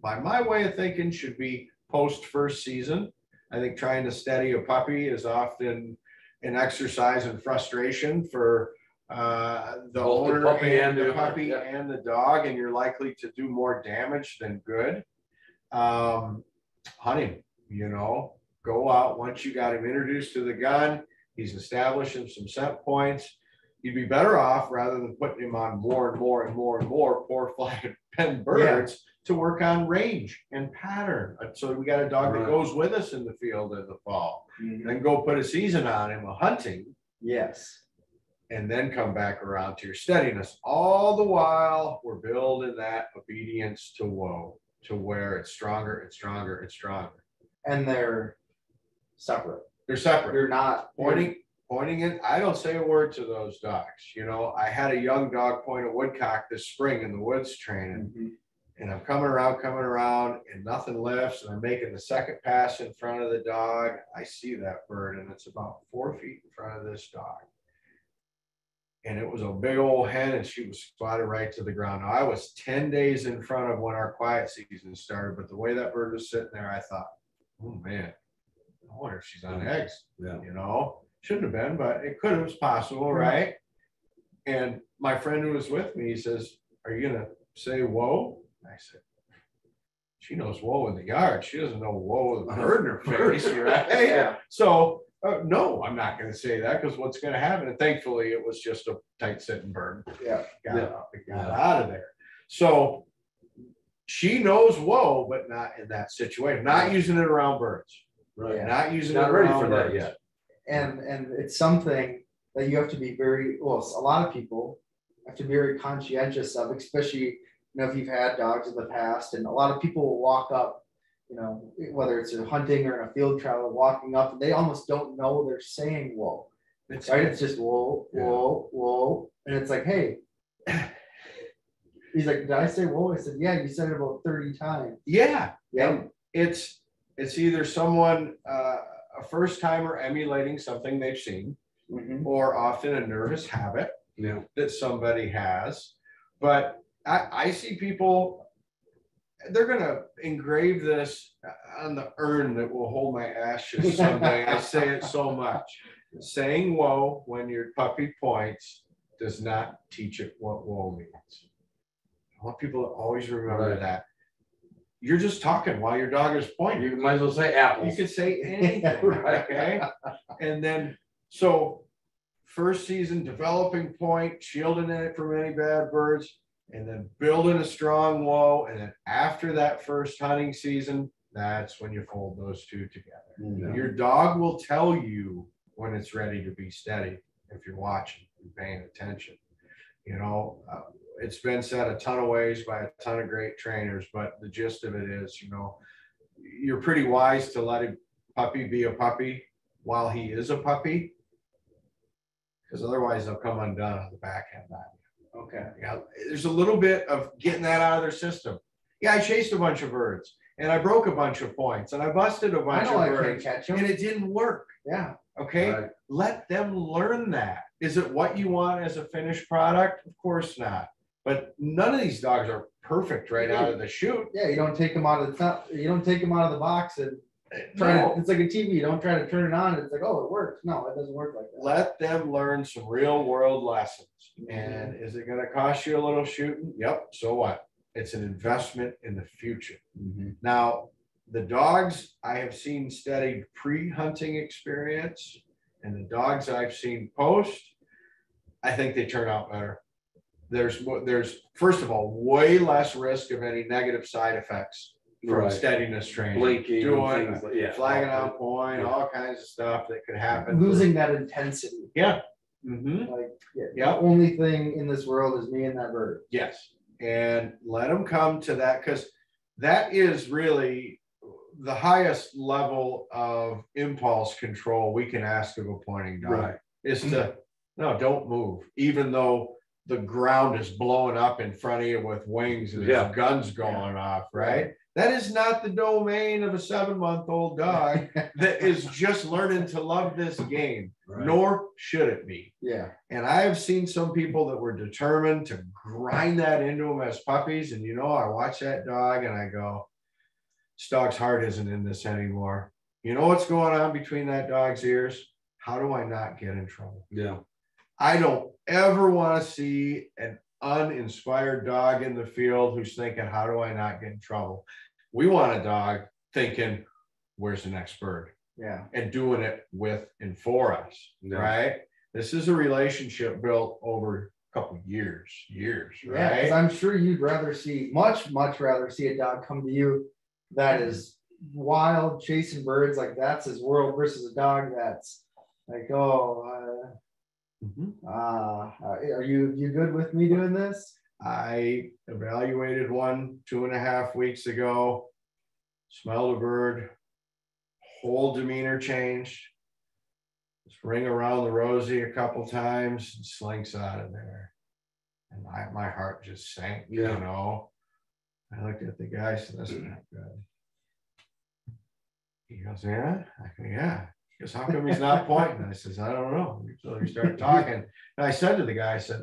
by my way of thinking should be post first season. I think trying to steady a puppy is often an exercise in frustration for uh, the Both the owner puppy and and the the- puppy yeah. and the dog, and you're likely to do more damage than good. Um, hunting, you know, go out once you got him introduced to the gun, he's establishing some set points. You'd be better off rather than putting him on more and more and more and more poor [LAUGHS] flying pen birds to work on range and pattern. Uh, So we got a dog that goes with us in the field in the fall. Mhm. Then go put a season on him of hunting yes, and then come back around to your steadiness. All the while, we're building that obedience to whoa to where it's stronger, and stronger, and stronger. and they're separate. They're separate. They're not Pointing, pointing it, I don't say a word to those dogs. You know, I had a young dog point a woodcock this spring in the woods training. Mhm. And I'm coming around, coming around, and nothing lifts, and I'm making the second pass in front of the dog. I see that bird, and it's about four feet in front of this dog. And it was a big old hen, and she was squatted right to the ground. Now, I was ten days in front of when our quiet season started, but the way that bird was sitting there, I thought, oh man, I wonder if she's on eggs Yeah. you know, shouldn't have been, but it could have, it's possible, right? And my friend who was with me, he says, Are you gonna say whoa? I said, She knows whoa in the yard. She doesn't know whoa with a bird in her [LAUGHS] face, right? [LAUGHS] Yeah. So, uh, no, I'm not gonna say that because what's gonna happen? And thankfully, it was just a tight sitting bird. Yeah. Got Yeah. up, it got Yeah. out of there. So she knows whoa, but not in that situation, not using it around birds, Right. Yeah. not using it Not ready for that yet. And, and it's something that you have to be very, well, a lot of people have to be very conscientious of, especially, you know, if you've had dogs in the past, and a lot of people will walk up, you know, whether it's a hunting or in a field trial, walking up, and they almost don't know they're saying whoa, It's- right? It's just whoa, whoa, whoa, and it's like, hey. [COUGHS] He's like, did I say whoa? I said, yeah, you said it about thirty times. Yeah, Yeah, and it's, it's either someone, uh, a first timer emulating something they've seen, Mhm. or often a nervous habit Yeah. that somebody has. But I, I see people, they're gonna engrave this on the urn that will hold my ashes someday. I say it so much. Saying whoa when your puppy points does not teach it what whoa means. I want people to always remember Right. that. You're just talking while your dog is pointing. You might as well say apples. You could say [LAUGHS] anything, okay? And then, so first season developing point, shielding it from any bad birds, and then building a strong wall. And then after that first hunting season, that's when you fold those two together. Yeah. Your dog will tell you when it's ready to be steady if you're watching and paying attention. You know, uh, it's been said a ton of ways by a ton of great trainers, but the gist of it is, you know, you're pretty wise to let a puppy be a puppy while he is a puppy. Because otherwise they'll come undone on the back end. on you. okay. Yeah, there's a little bit of getting that out of their system. Yeah, I chased a bunch of birds and I broke a bunch of points and I busted a bunch of birds and it didn't work. Yeah, Okay, Right. let them learn that. Is it what you want as a finished product? Of course not. But none of these dogs are perfect right out of the chute. yeah, you don't take them out of the top, you don't take them out of the box and try No. to, it's like a TV, you don't try to turn it on, it's like, oh, it works. No, it doesn't work like that. let them learn some real world lessons. Mm-hmm. And is it gonna cost you a little shooting? Yep, so what? It's an investment in the future. Now, the dogs I have seen studied pre-hunting experience and the dogs I've seen post, I think they turn out better. There's, there's, first of all, way less risk of any negative side effects from Right. steadiness training. Blinking. and Doing, things like- Yeah. flagging on point, all kinds of stuff that could happen. Losing that intensity, Yeah. Mm-hmm. like, yeah, the only thing in this world is me and that bird. Yes, and let them come to that, because that is really the highest level of impulse control we can ask of a pointing dog. Right. Is to, no, don't move, even though the ground is blowing up in front of you with wings and Yeah. there's guns going off, right? That is not the domain of a seven-month-old dog [LAUGHS] that is just learning to love this game, Right. nor should it be. Yeah, And I have seen some people that were determined to grind that into them as puppies. And you know, I watch that dog and I go, this dog's heart isn't in this anymore. You know what's going on between that dog's ears? How do I not get in trouble? Yeah. I don't ever want to see an uninspired dog in the field who's thinking, how do I not get in trouble? We want a dog thinking, where's the next bird? yeah, And doing it with and for us Yeah. right? This is a relationship built over a couple years, years, yeah, 'cause right? I'm sure you'd rather see, much, much rather see a dog come to you that is wild, chasing birds, like that's his world versus a dog that's like, oh, uh, Mhm. Uh, are you, you good with me doing this? I evaluated one two and a half weeks ago. Smelled a bird, whole demeanor changed. Just ring around the rosy a couple times and slinks out of there. And my, my heart just sank, you know? I looked at the guy, said, that's not good. He goes, yeah, I go, yeah. He goes, how come he's not pointing? I says, I don't know. So we started [LAUGHS] talking. And I said to the guy, I said,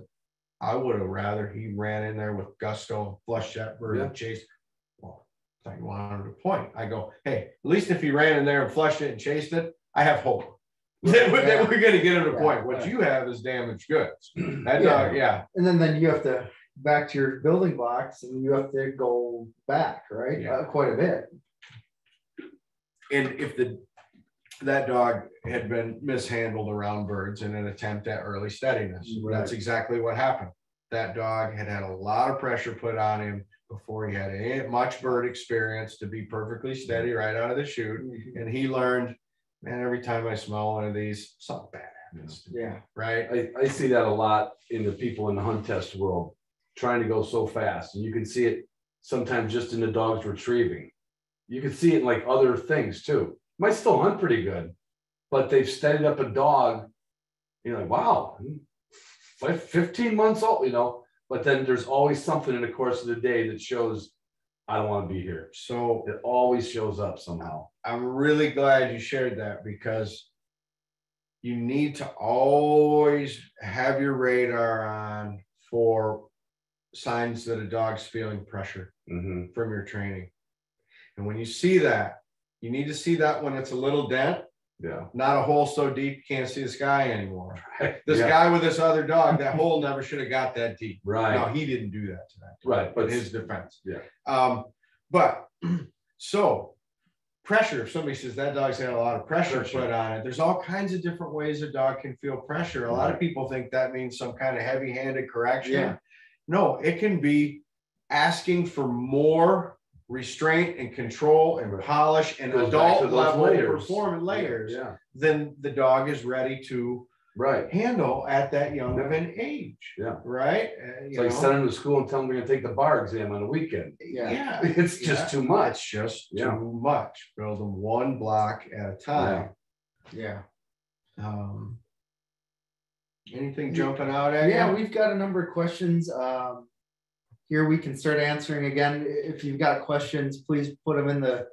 I would have rather he ran in there with gusto and flushed that bird and chased. Well, I wanted to point. I go, hey, at least if he ran in there and flushed it and chased it, I have hope. [LAUGHS] That we're, that we're gonna get him to Yeah. point. What you have is damaged goods. [CLEARS THROAT] That Yeah. dog, yeah, And then, then you have to, back to your building blocks and you have to go back, right? Yeah. Uh, Quite a bit. and if the, that dog had been mishandled around birds in an attempt at early steadiness, that's exactly what happened. That dog had had a lot of pressure put on him before he had any much bird experience to be perfectly steady mm-hmm. right out of the chute. Mm-hmm. And he learned, man, every time I smell one of these, something bad happens, me," Yeah, right? I, I see that a lot in the people in the hunt test world, trying to go so fast, and you can see it sometimes just in the dogs retrieving. You can see it in like other things too. Might still hunt pretty good, but they've steadied up a dog. You're like, wow, like fifteen months old, you know. But then there's always something in the course of the day that shows I don't want to be here. So It always shows up somehow. I'm really glad you shared that because you need to always have your radar on for signs that a dog's feeling pressure Mhm. from your training. And when you see that, you need to see that when it's a little dent, Yeah. not a hole so deep you can't see the sky anymore. This Yeah. guy with this other dog, that hole never should have got that deep. Right. No, Right. he didn't do that to that. dog, Right. But his defense. Yeah. Um, but [CLEARS THROAT] so pressure, if somebody says that dog's had a lot of pressure Pressure. put on it, there's all kinds of different ways a dog can feel pressure. A lot of people think that means some kind of heavy handed correction. Yeah. No, it can be asking for more restraint and control and polish and Goes back to adult those level layers. performance layers Yeah. than the dog is ready to Right. handle at that young of an age. Yeah. Right? Uh, you like know? send them to school and tell them we're gonna take the bar exam on the weekend. yeah, Yeah. [LAUGHS] It's just too It's much. just Yeah. too much. Build them one block at a time. yeah. Um, anything jumping out at Yeah, you? we've got a number of questions. Um, here we can start answering again. If you've got questions, please put them in the,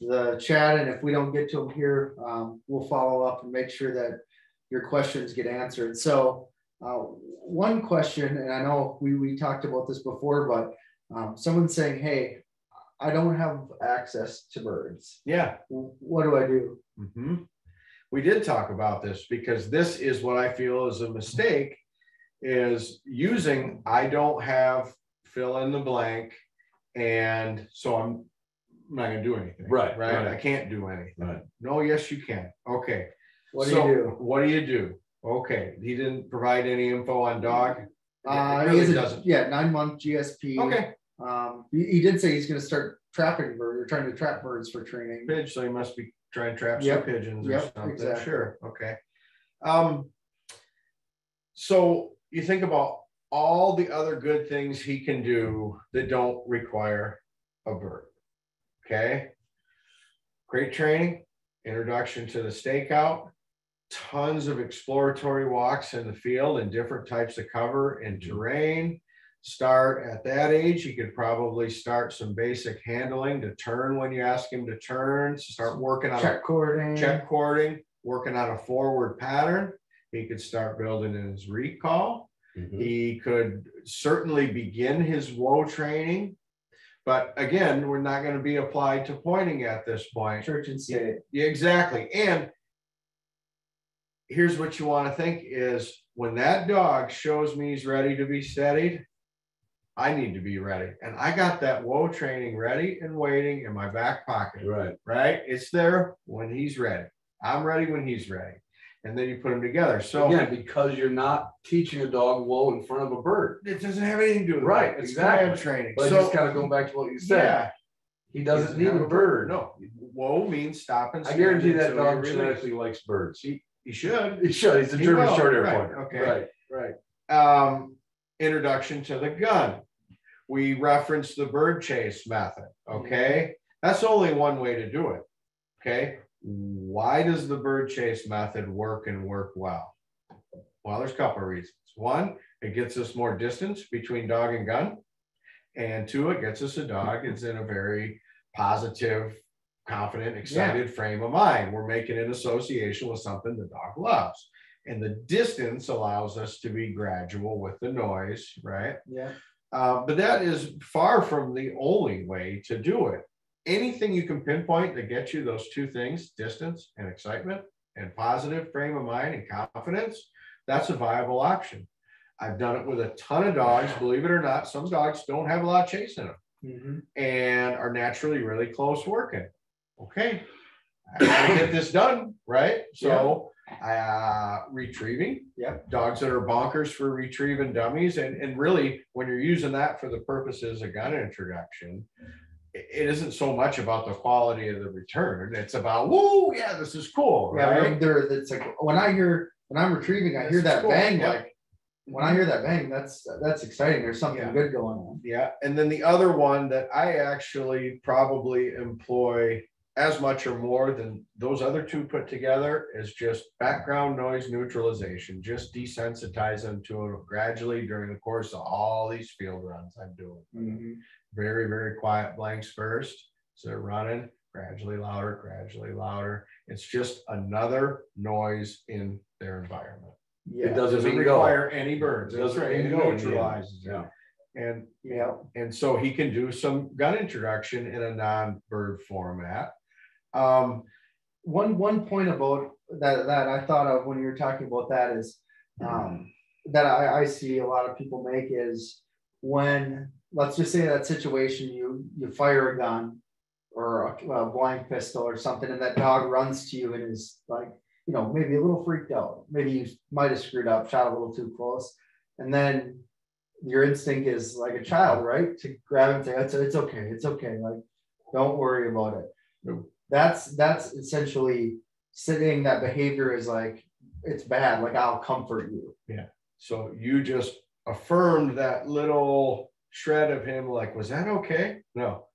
the chat. And if we don't get to them here, um, we'll follow up and make sure that your questions get answered. So, uh, one question, and I know we, we talked about this before, but, um, someone's saying, hey, I don't have access to birds. Yeah. What do I do? hmm We did talk about this because this is what I feel is a mistake is using, I don't have fill in the blank. And so I'm not gonna do anything. Right, Right? right. I can't do anything. Right. No, yes, you can. Okay. What do you do? What do you do? Okay, he didn't provide any info on dog. Uh, It he really is a- doesn't. Yeah, nine month GSP. Okay, Um, he, he did say he's gonna start trapping birds, or trying to trap birds for training. pigeon, so he must be trying to trap some Yep, pigeons or yep, something. exactly. Sure, okay. Um, so you think about all the other good things he can do that don't require a bird. Okay? Great training, introduction to the stakeout, tons of exploratory walks in the field and different types of cover and terrain. Start at that age, you could probably start some basic handling to turn when you ask him to turn, start working on Check cording. check cording, working on a forward pattern. He could start building in his recall. Mhm. He could certainly begin his whoa training. But again, we're not going to be applied to pointing at this point. Church and state. Yeah, exactly. And here's what you want to think is when that dog shows me he's ready to be steadied, I need to be ready. And I got that whoa training ready and waiting in my back pocket Right. right? It's there when he's ready. I'm ready when he's ready. And then you put them together. So Again, because you're not teaching a dog whoa in front of a bird. it doesn't have anything to do with Right, that. It's exactly. training. But so just kind of going back to what you said, yeah, he doesn't need a bird. No, whoa means stop and I guarantee that you dog genetically likes birds. He, he should. He should, he's a He German will, short hair right, pointer. okay. Right, right. Um, introduction to the gun. We referenced the bird chase method. Okay, that's only one way to do it. Okay, why does the bird chase method work and work well? Well, there's a couple of reasons. One, it gets us more distance between dog and gun. And two, it gets us a dog that's in a very positive, confident, excited frame of mind. We're making an association with something the dog loves. And the distance allows us to be gradual with the noise, right? Yeah. Uh, but that is far from the only way to do it. Anything you can pinpoint that gets you those two things, distance and excitement and positive frame of mind and confidence, that's a viable option. I've done it with a ton of dogs, believe it or not. Some dogs don't have a lot of chase in them Mhm. and are naturally really close working. Okay, I gotta get this done, right? So, uh, retrieving. Yep. Dogs that are bonkers for retrieving dummies, and and really, when you're using that for the purposes of gun introduction, it isn't so much about the quality of the return. It's about, whoa, yeah, this is cool, Yeah, right? there, it's like, when I hear, when I'm retrieving, I hear This is that cool, bang, yeah. like, when I hear that bang, that's, that's exciting. There's something Yeah. good going on. Yeah, and then the other one that I actually probably employ as much or more than those other two put together is just background noise neutralization. Just desensitize them to it gradually during the course of all these field runs I'm doing. Mm-hmm. Very, very quiet blanks first. So they're running gradually louder, gradually louder. It's just another noise in their environment. It Yeah, doesn't Doesn't mean go. require any birds. That's Doesn't right. It mean go. neutralizes it. Yeah. And yeah. and so he can do some gun introduction in a non-bird format. Um, One, one point about that, that I thought of when you were talking about that is, um, that I, I see a lot of people make is when, let's just say that situation, you, you fire a gun or a, a blind pistol or something, and that dog runs to you and is like, you know, maybe a little freaked out. Maybe you might have screwed up, shot a little too close. And then your instinct is like a child, right? To grab and say, it's, it's okay, it's okay, like, don't worry about it. That's, that's essentially saying that behavior is like, it's bad, like I'll comfort you. Yeah. So you just affirmed that little shred of him, like, was that okay? No,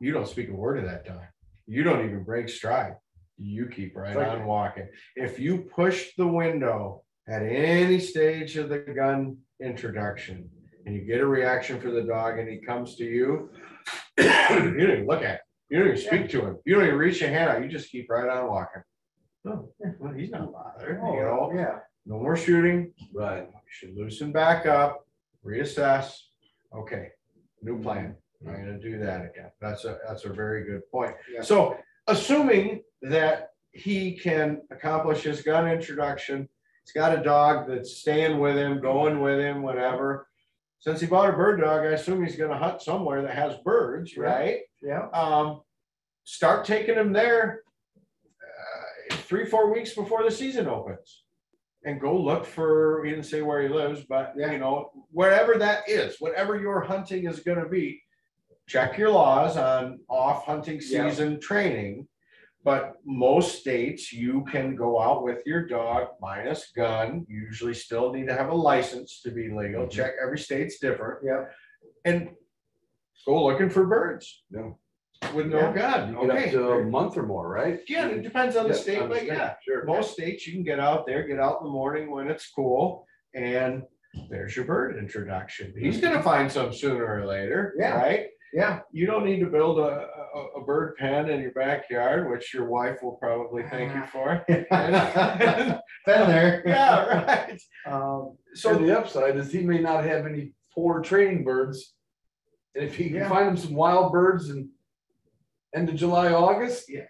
you don't speak a word of that time. You don't even break stride. You keep right Right. on walking. If you push the window at any stage of the gun introduction and you get a reaction for the dog and he comes to you, [COUGHS] you don't even look at him. You don't even speak to him. You don't even reach your hand out. You just keep right on walking. Oh, well, he's not bothered, oh, you know, Yeah, no more shooting. Right. You should loosen back up, reassess. Okay, new plan. I'm gonna do that again. That's a, that's a very good point. Yeah. So assuming that he can accomplish his gun introduction, he's got a dog that's staying with him, going with him, whatever. Since he bought a bird dog, I assume he's gonna hunt somewhere that has birds, right? Yeah, Um, start taking him there uh, three, four weeks before the season opens. And go look for, he didn't say where he lives, but Yeah. you know, wherever that is, whatever your hunting is gonna be. Check your laws on off hunting Yeah. season training. But most states, you can go out with your dog minus gun, You usually still need to have a license to be legal, Mhm. check, every state's different. yeah, And go looking for birds Yeah. With no Yeah. gun, You get up okay? to a month or more, right? Yeah, it depends on the state, but understand. yeah, Sure. most states you can get out there, get out in the morning when it's cool. And there's your bird introduction. He's gonna find some sooner or later, Yeah. right? yeah. You don't need to build a, a, a bird pen in your backyard, which your wife will probably thank you for. [LAUGHS] Been there. [LAUGHS] Yeah, right. Um, So So, the upside is he may not have any poor training birds. And if he can Yeah. find him some wild birds in end of July, August, yeah,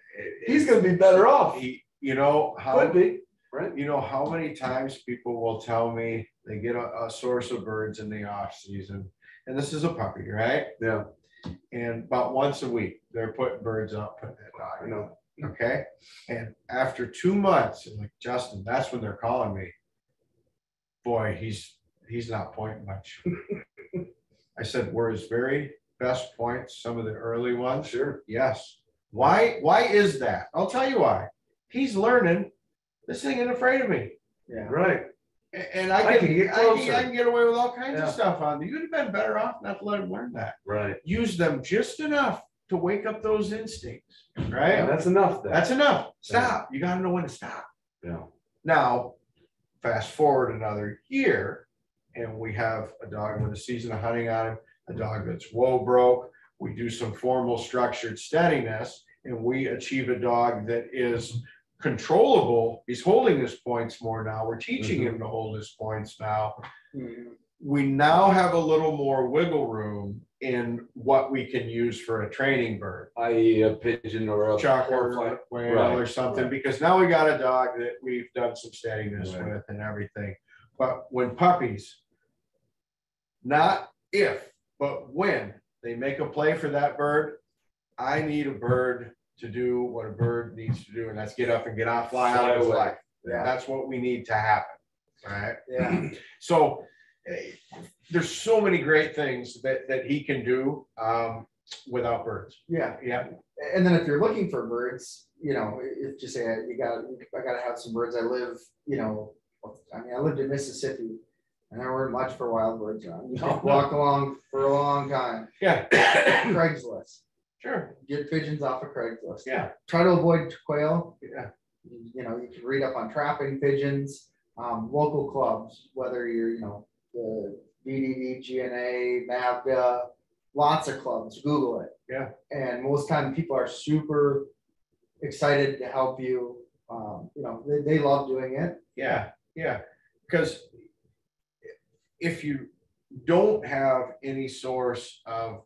he's gonna be better off. he- you know, how, Could be, right? you know, how many times people will tell me they get a, a source of birds in the off season. And this is a puppy, right? Yeah, And about once a week, they're putting birds up, putting that dog. I know. Okay, and after two months, I'm like, Justin, that's when they're calling me. Boy, he's, he's not pointing much. [LAUGHS] I said, were very best points, some of the early ones? Sure. Yes. Why, why is that? I'll tell you why. He's learning, this thing ain't afraid of me. yeah, Right. And I I can, can get I can. I can get away with all kinds Yeah. of stuff on, you'd have been better off not to let him learn that Right. use them just enough to wake up those instincts, Yeah, right? that's enough then. That's enough. Stop. You gotta know when to stop. Yeah. Now, fast forward another year, and we have a dog with a season of hunting on him, a dog that's whoa broke. We do some formal structured steadiness, and we achieve a dog that is controllable. He's holding his points more now. We're teaching him to hold his points now Mm, we now have a little more wiggle room in what we can use for a training bird. I.e. a pigeon or a. Chuck or or fly- whale Right, or something, right. because now we got a dog that we've done some steadiness Right. with and everything. But when puppies, not if, but when they make a play for that bird, I need a bird to do what a bird needs to do, and that's get up and get out, fly out of his life. Yeah. That's what we need to happen, right? yeah, [CLEARS THROAT] So there's so many great things that, that he can do um, without birds. yeah. Yeah, And then if you're looking for birds, you know, if just say you got, I gotta have some birds. I live, you know, I mean, I lived in Mississippi. And there weren't much for wild birds around. You know, walk along for a long time. yeah, [COUGHS] Craigslist. sure. Get pigeons off of Craigslist. Yeah, Try to avoid quail. yeah, You know, you can read up on trapping pigeons, um, local clubs, whether you're, you know, the VDV, GNA, NAVHDA, lots of clubs, Google it. Yeah. And most time people are super excited to help you. Um, you know, they, they love doing it. yeah, yeah. Because if you don't have any source of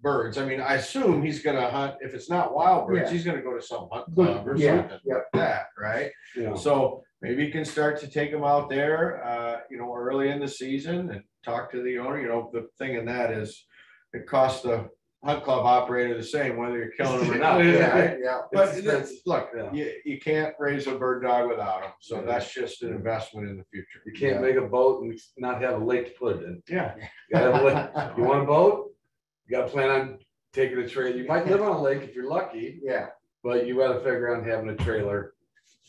birds, I mean, I assume he's gonna hunt, if it's not wild birds, Yeah. he's gonna go to some hunt club or Yeah, something yep. like that, right? Yeah. So maybe you can start to take them out there, uh, you know, early in the season and talk to the owner, you know, the thing in that is. It costs the hunt club operator the same whether you're killing them or not. [LAUGHS] Yeah. Yeah. But It's that's- expensive. look, Yeah. you, you can't raise a bird dog without them, so Yeah. that's just an investment in the future. You can't make a boat and not have a lake to put it in. Yeah. You gotta have a lake. [LAUGHS] You want a boat? You gotta plan on taking a trailer. You might live on a lake if you're lucky, Yeah. but you gotta figure out having a trailer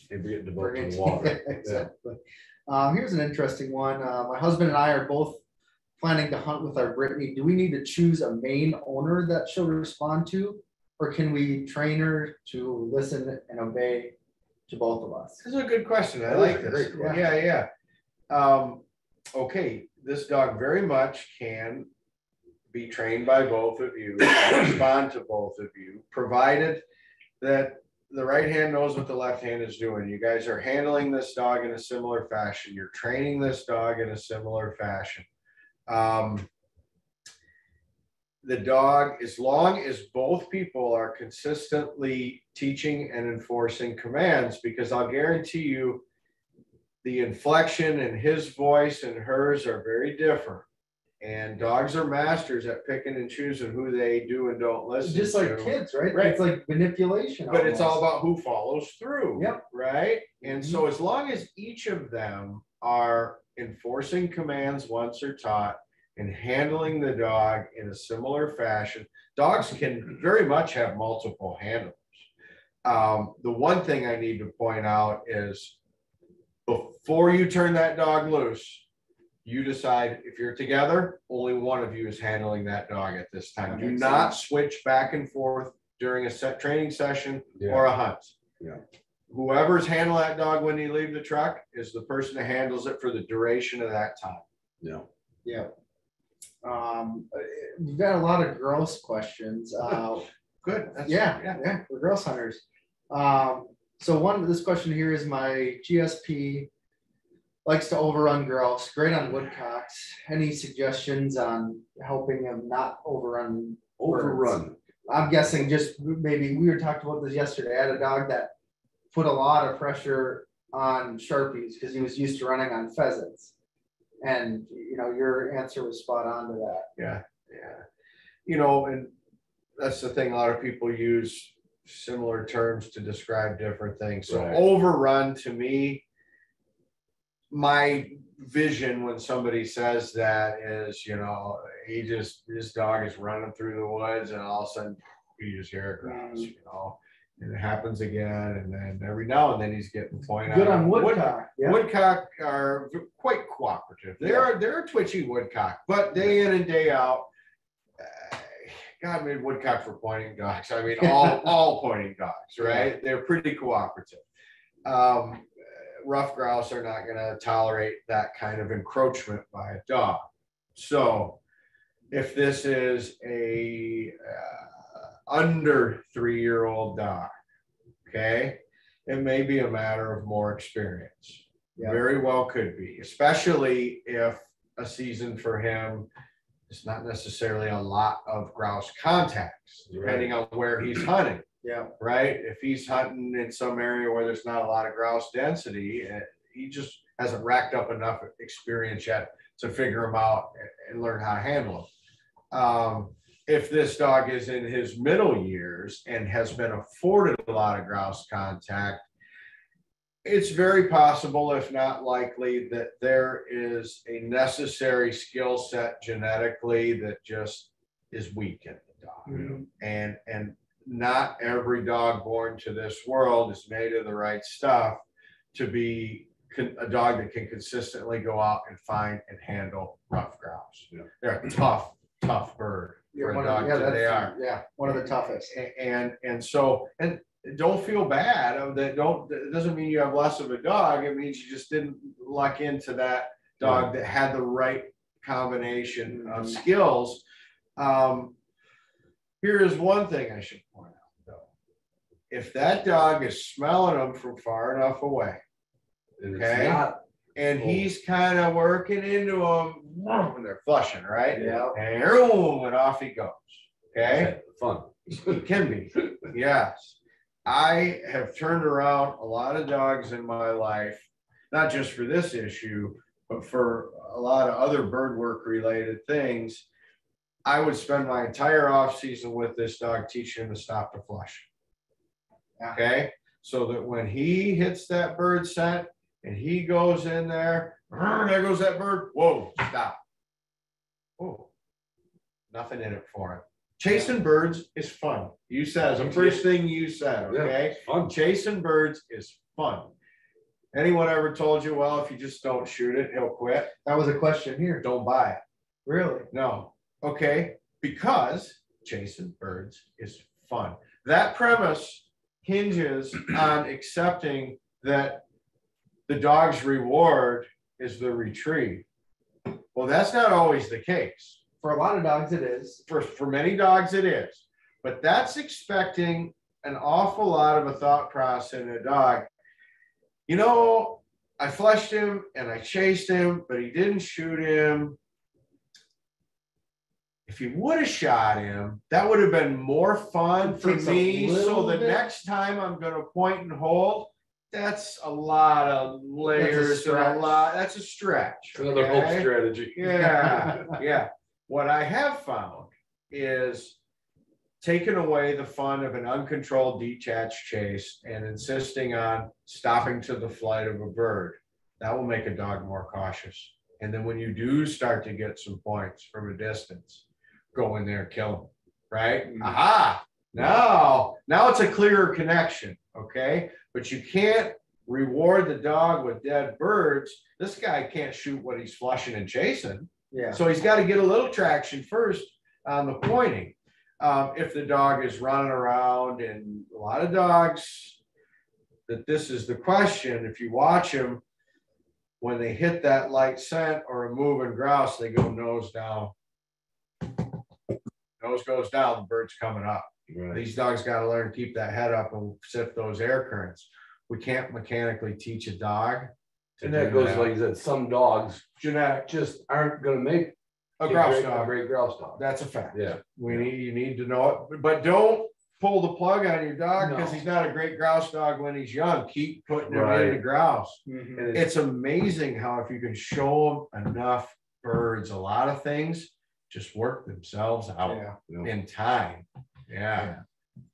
and getting the boat in the water. [LAUGHS] Exactly. Um, here's an interesting one. Uh, my husband and I are both planning to hunt with our Brittany. Do we need to choose a main owner that she'll respond to? Or can we train her to listen and obey to both of us? This is a good question. I like this. great question. Yeah, yeah. Um, okay, this dog very much can be trained by both of you, respond to both of you, provided that the right hand knows what the left hand is doing. You guys are handling this dog in a similar fashion. You're training this dog in a similar fashion. Um, the dog, as long as both people are consistently teaching and enforcing commands, because I'll guarantee you the inflection in his voice and hers are very different. And dogs are masters at picking and choosing who they do and don't listen to. Just like to. kids, right? Right. It's like manipulation. But it's all about who follows through. Yep. Right? And so as long as each of them are enforcing commands once they're taught and handling the dog in a similar fashion, dogs can very much have multiple handlers. Um, the one thing I need to point out is before you turn that dog loose, you decide if you're together, only one of you is handling that dog at this time. Do not switch back and forth during a set training session Yeah. or a hunt. Yeah. Whoever's handling that dog when you leave the truck is the person that handles it for the duration of that time. Yeah. Yeah. Um, we've got a lot of grouse questions. Uh, [LAUGHS] Good. that's- yeah, yeah, we're grouse hunters. Um, so one, of this question here is my GSP likes to overrun grouse, great on woodcocks. Any suggestions on helping him not overrun? birds? Overrun. I'm guessing just maybe, we were talking about this yesterday. I had a dog that put a lot of pressure on Sharpies because he was used to running on pheasants. And, you know, your answer was spot on to that. Yeah, yeah. You know, and that's the thing, a lot of people use similar terms to describe different things. So Right. overrun to me, my vision when somebody says that is, you know, he just, this dog is running through the woods and all of a sudden you just hear it grouse, you know? And it happens again, and then every now and then he's getting pointed out. Good on woodcock. Yeah. Woodcock are quite cooperative. They're they're a twitchy woodcock, but day in and day out, uh, God made woodcock for pointing dogs. I mean, [LAUGHS] all all pointing dogs, right? They're pretty cooperative. Um, ruffed grouse are not going to tolerate that kind of encroachment by a dog. So, if this is a uh, under three year old dog, okay, it may be a matter of more experience. Yeah. Very well could be, especially if a season for him is not necessarily a lot of grouse contacts, depending on where he's hunting, Yeah. right? If he's hunting in some area where there's not a lot of grouse density, eh, he just hasn't racked up enough experience yet to figure them out and- and learn how to handle them. Um, if this dog is in his middle years and has been afforded a lot of grouse contact, it's very possible, if not likely, that there is a necessary skill set genetically that just is weak in the dog. Mhm. And, and not every dog born to this world is made of the right stuff to be a dog that can consistently go out and find and handle ruffed grouse. Yeah. They're a tough, tough bird for a one of- yeah, they are. Yeah, one of the toughest. And, and so, and don't feel bad of that, don't, it doesn't mean you have less of a dog, it means you just didn't luck into that dog that had the right combination of Mhm. skills. Um, here is one thing I should point out, though. If that dog is smelling them from far enough away, Okay. not, and he's kind of working into them, and they're flushing, right? Yeah. And boom, and off he goes, okay? fun. It can be, yes. I have turned around a lot of dogs in my life, not just for this issue, but for a lot of other bird work related things. I would spend my entire off season with this dog teaching him to stop the flush. Okay, so that when he hits that bird scent and he goes in there, there goes that bird, whoa, stop. Oh, nothing in it for him. Chasing birds is fun. You said, the first thing you said, okay? it's fun. Chasing birds is fun. Anyone ever told you, well, if you just don't shoot it, he'll quit? That was a question here. Don't buy it. Really? No. Okay, because chasing birds is fun. That premise hinges on accepting that the dog's reward is the retrieve. Well, that's not always the case. For a lot of dogs, it is. For, for many dogs, it is. But that's expecting an awful lot of a thought process in a dog. You know, I flushed him and I chased him, but he didn't shoot him. if he would have shot him, that would have been more fun for me. So the bit. next time I'm gonna point and hold, that's a lot of layers and a lot, that's a stretch. Another hope okay? strategy. Yeah, [LAUGHS] yeah. What I have found is taking away the fun of an uncontrolled detached chase and insisting on stopping to the flight of a bird. That will make a dog more cautious. And then when you do start to get some points from a distance, go in there, kill them, right? Mhm. Aha, now, now it's a clearer connection, okay? But you can't reward the dog with dead birds. This guy can't shoot what he's flushing and chasing. Yeah, So he's got to get a little traction first on the pointing. Um, if the dog is running around and a lot of dogs, that this is the question, if you watch them, when they hit that light scent or a moving grouse, they go nose down. Nose goes down, the bird's coming up. Right. These dogs got to learn to keep that head up and sift those air currents. We can't mechanically teach a dog. to And that do goes like you said, some dogs Genetic, just aren't gonna make a grouse great- dog. A great grouse dog. That's a fact. Yeah. We need, you need to know it, but don't pull the plug on your dog because No. he's not a great grouse dog when he's young. Keep putting him Right. the grouse. Mhm. And it's, It's amazing how if you can show them enough birds, a lot of things just work themselves out yeah. in time. Yeah,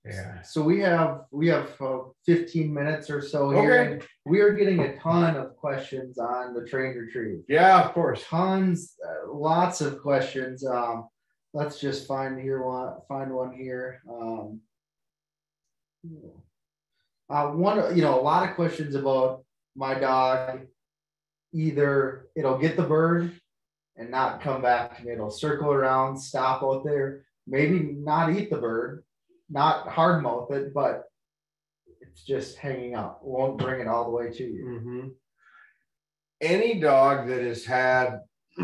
yeah. So we have, we have uh, fifteen minutes or so here. And We are getting a ton of questions on the trained retrieve. Yeah, of course. Tons, uh, lots of questions. Um, let's just find here one, find one here. Um. Uh, one, you know, a lot of questions about my dog. Either it'll get the bird and not come back to me. It'll circle around, stop out there, maybe not eat the bird, not hard mouth it, but it's just hanging out. Won't bring it all the way to you. Mhm. Any dog that has had [CLEARS THROAT]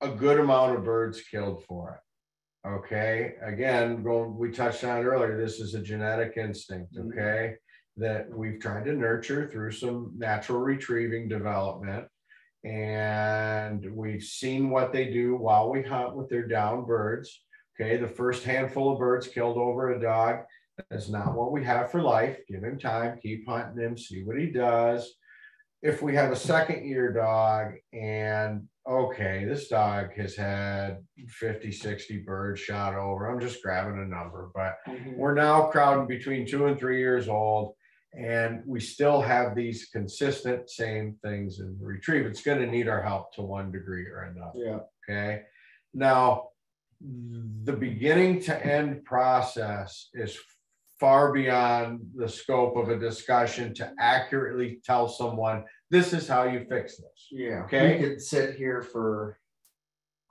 a good amount of birds killed for it. Okay, again, going, we touched on it earlier, this is a genetic instinct, Mhm. okay? That we've tried to nurture through some natural retrieving development. And we've seen what they do while we hunt with their down birds. Okay, the first handful of birds killed over a dog that's not what we have for life. Give him time, keep hunting him, see what he does. If we have a second year dog and okay, this dog has had 50, 60 birds shot over. I'm just grabbing a number, but mm-hmm. we're now crowding between two and three years old. And we still have these consistent same things in retrieve. It's going to need our help to one degree or another. Yeah. Okay, now, the beginning to end process is far beyond the scope of a discussion to accurately tell someone, this is how you fix this. Yeah. Okay. We could sit here for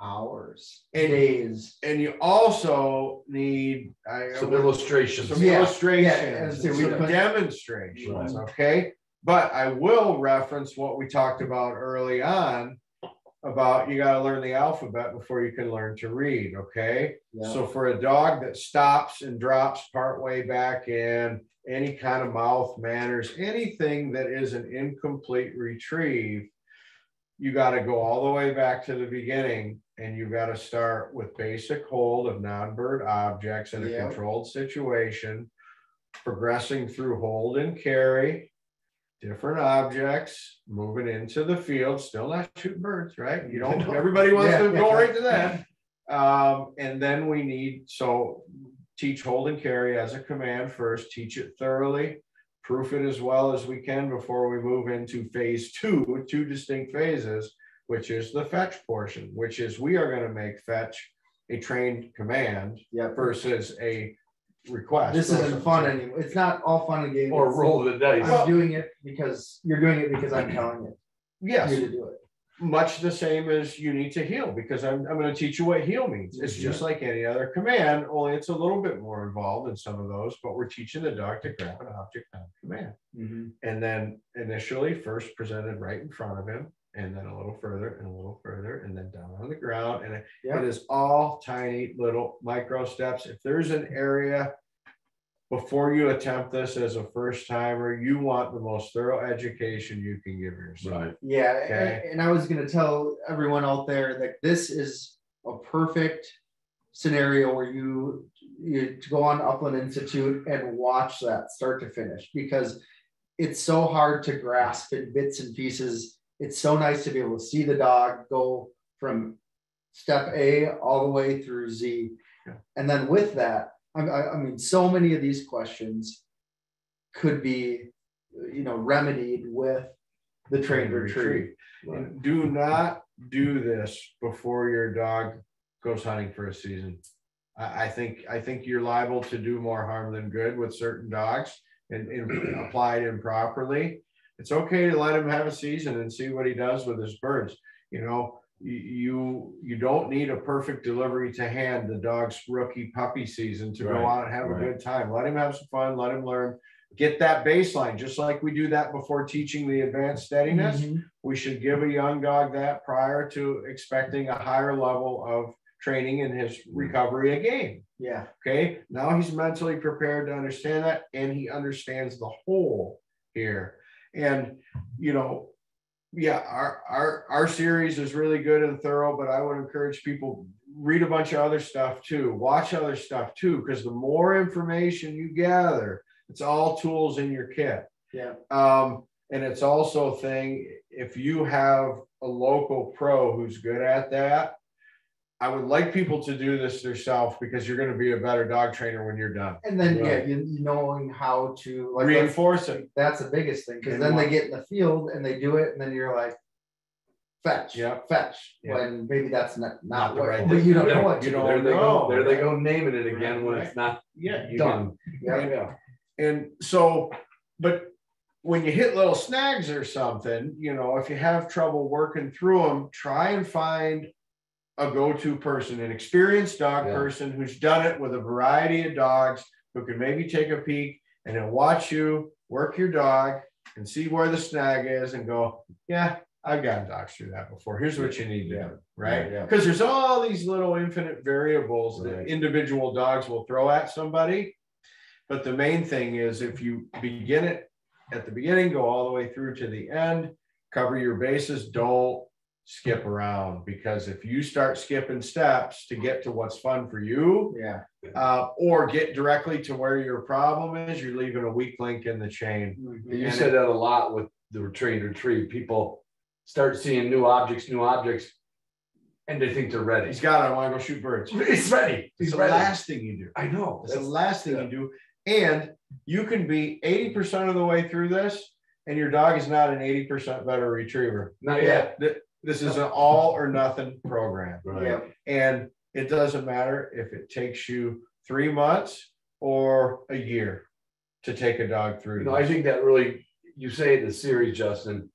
hours, And- days. And you also need. I- some illustrations. Some Yeah, yeah, illustrations, and so some put- demonstrations, okay? But I will reference what we talked about early on. About you gotta learn the alphabet before you can learn to read, okay? Yeah. So for a dog that stops and drops partway back in, any kind of mouth manners, anything that is an incomplete retrieve. You gotta go all the way back to the beginning and you gotta start with basic hold of non-bird objects in a Yeah. controlled situation. Progressing through hold and carry. Different objects, moving into the field, still not shooting birds, right? You don't, [LAUGHS] everybody wants to go right to that. Um, and then we need, so teach hold and carry as a command first, teach it thoroughly. Proof it as well as we can before we move into phase two, two distinct phases, which is the fetch portion, which is we are gonna make fetch a trained command Yep. versus a request. This isn't fun anymore. It's not all fun and games. Or roll the dice. I'm doing it because you're doing it because I'm telling you Yes, you to do it. much the same as you need to heel, because I'm, I'm gonna teach you what heel means. It's just like any other command, only it's a little bit more involved in some of those, but we're teaching the dog to grab an object on command. Mm-hmm. And then initially first presented right in front of him, and then a little further and a little further, and then down on the ground, and it Yeah. it is all tiny little micro steps. If there's an area. Before you attempt this as a first timer, you want the most thorough education you can give yourself. Right. Yeah, Okay. and, and I was gonna tell everyone out there that this is a perfect scenario where you, you go on Upland Institute and watch that start to finish because it's so hard to grasp in bits and pieces. It's so nice to be able to see the dog go from step A all the way through Z. Yeah. And then with that, I, I, mean, so many of these questions could be, you know, remedied with the trained retrieve. And do not do this before your dog goes hunting for a season. I, I think, I think you're liable to do more harm than good with certain dogs and, and applied improperly. It's okay to let him have a season and see what he does with his birds. You know, you, you, don't need a perfect delivery to hand the dog's rookie puppy season to go out and have a good time. Let him have some fun, let him learn. Get that baseline, just like we do that before teaching the advanced steadiness Mhm. we should give a young dog that prior to expecting a higher level of training in his recovery again. Yeah, Okay, now he's mentally prepared to understand that and he understands the whole here. And, you know, yeah, our, our, our series is really good and thorough, but I would encourage people, read a bunch of other stuff too, watch other stuff too, because the more information you gather, it's all tools in your kit. yeah, Um, and it's also a thing, if you have a local pro who's good at that. I would like people to do this themselves because you're gonna be a better dog trainer when you're done. and then, yeah, you, you knowing how to like. that's- Reinforce it. That's the biggest thing, because And then they get in the field and they do it, and then you're like. Fetch. Yeah. Fetch, Yeah. when maybe that's not, Not not the what, right but you don't thing. know what You don't do. There they go, know, there they go naming it again when it's not Yeah. you get- done. Yeah. Yeah. And so, but when you hit little snags or something, you know, if you have trouble working through them, try and find a go-to person, an experienced dog Yeah. person who's done it with a variety of dogs, who can maybe take a peek and then watch you work your dog and see where the snag is and go, yeah, I've gotten dogs through that before. Here's what you need to do, right? Yeah. Because there's all these little infinite variables that individual dogs will throw at somebody. But the main thing is if you begin it at the beginning, go all the way through to the end, cover your bases, don't skip around. Because if you start skipping steps to get to what's fun for you, Yeah. uh, or get directly to where your problem is, you're leaving a weak link in the chain. Mhm. You And said that a lot with the trained retrieve. People start seeing new objects, new objects, and they think they're ready. He's got it, I wanna go shoot birds. [LAUGHS] He's ready. It's He's the ready. last thing you do. I know. It's the last thing yeah. you do. And you can be eighty percent of the way through this and your dog is not an eighty percent better retriever. Not yet. Th- This is an all or nothing program. Right. Yeah, And it doesn't matter if it takes you three months or a year to take a dog through. You know, I think that really, you say the series, Justin,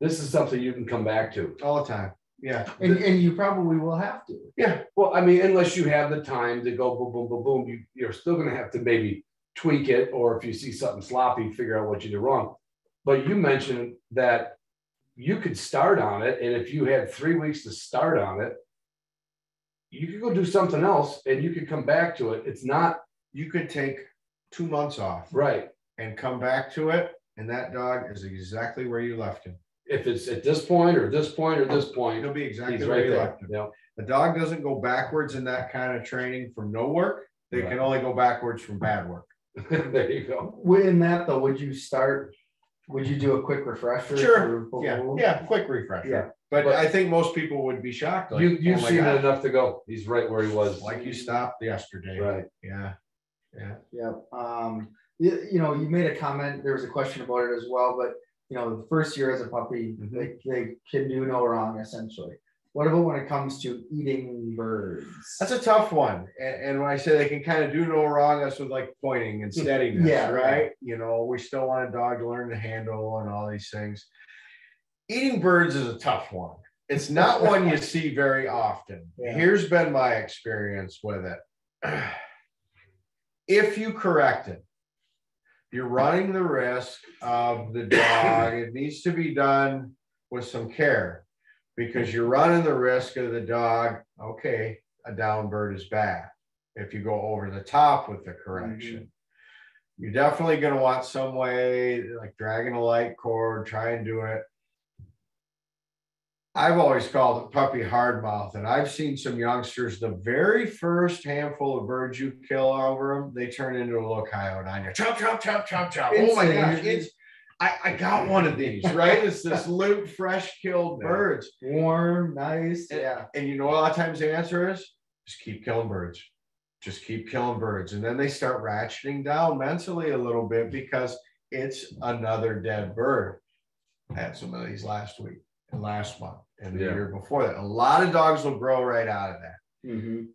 this is something you can come back to. All the time. Yeah. and, and you probably will have to. Yeah. Well, I mean, unless you have the time to go boom, boom, boom, boom, you, you're still gonna have to maybe tweak it, or if you see something sloppy, figure out what you did wrong. But you mentioned that you could start on it, and if you had three weeks to start on it, you could go do something else and you could come back to it. It's not You could take two months off right. and come back to it. And that dog is exactly where you left him. If it's at this point or this point or this point, He'll be exactly he's where right you there. left him. Yeah. The dog doesn't go backwards in that kind of training from no work. They Right. can only go backwards from bad work. [LAUGHS] there you go. Within that though, would you start, would you do a quick refresher? Sure, Yeah, yeah, quick refresher. Yeah. But But- I think most people would be shocked. like, You, you've "Oh seen God." it enough to go. He's right where he was. Like you stopped yesterday. Right. Yeah. Yeah. Yeah, um, you, you know, you made a comment, there was a question about it as well, but, you know, the first year as a puppy, Mhm. they, they can do no wrong essentially. What about when it comes to eating birds? That's a tough one. And, and when I say they can kind of do no wrong, that's with like pointing and hmm. steadiness, Yeah. right? You know, we still want a dog to learn to handle and all these things. Eating birds is a tough one. It's not [LAUGHS] one you see very often. Yeah. Here's been my experience with it. [CLEARS THROAT] If you correct it, you're running the risk of the dog. It needs to be done with some care because you're running the risk of the dog. Okay, a down bird is bad if you go over the top with the correction. Mm-hmm. You're definitely going to want some way like dragging a light cord, try and do it. I've always called it puppy hard mouth, and I've seen some youngsters, the very first handful of birds you kill over them, they turn into a little coyote on you. Chop, chop, chop, chop, chop. Oh my gosh, it's I, I got one of these, right? It's this [LAUGHS] loot, fresh killed birds. Warm, nice, And- yeah. And you know, a lot of times the answer is just keep killing birds. Just keep killing birds. And then they start ratcheting down mentally a little bit because it's another dead bird. I had some of these last week and last month and the Yeah. year before that. A lot of dogs will grow right out of that. Mhm.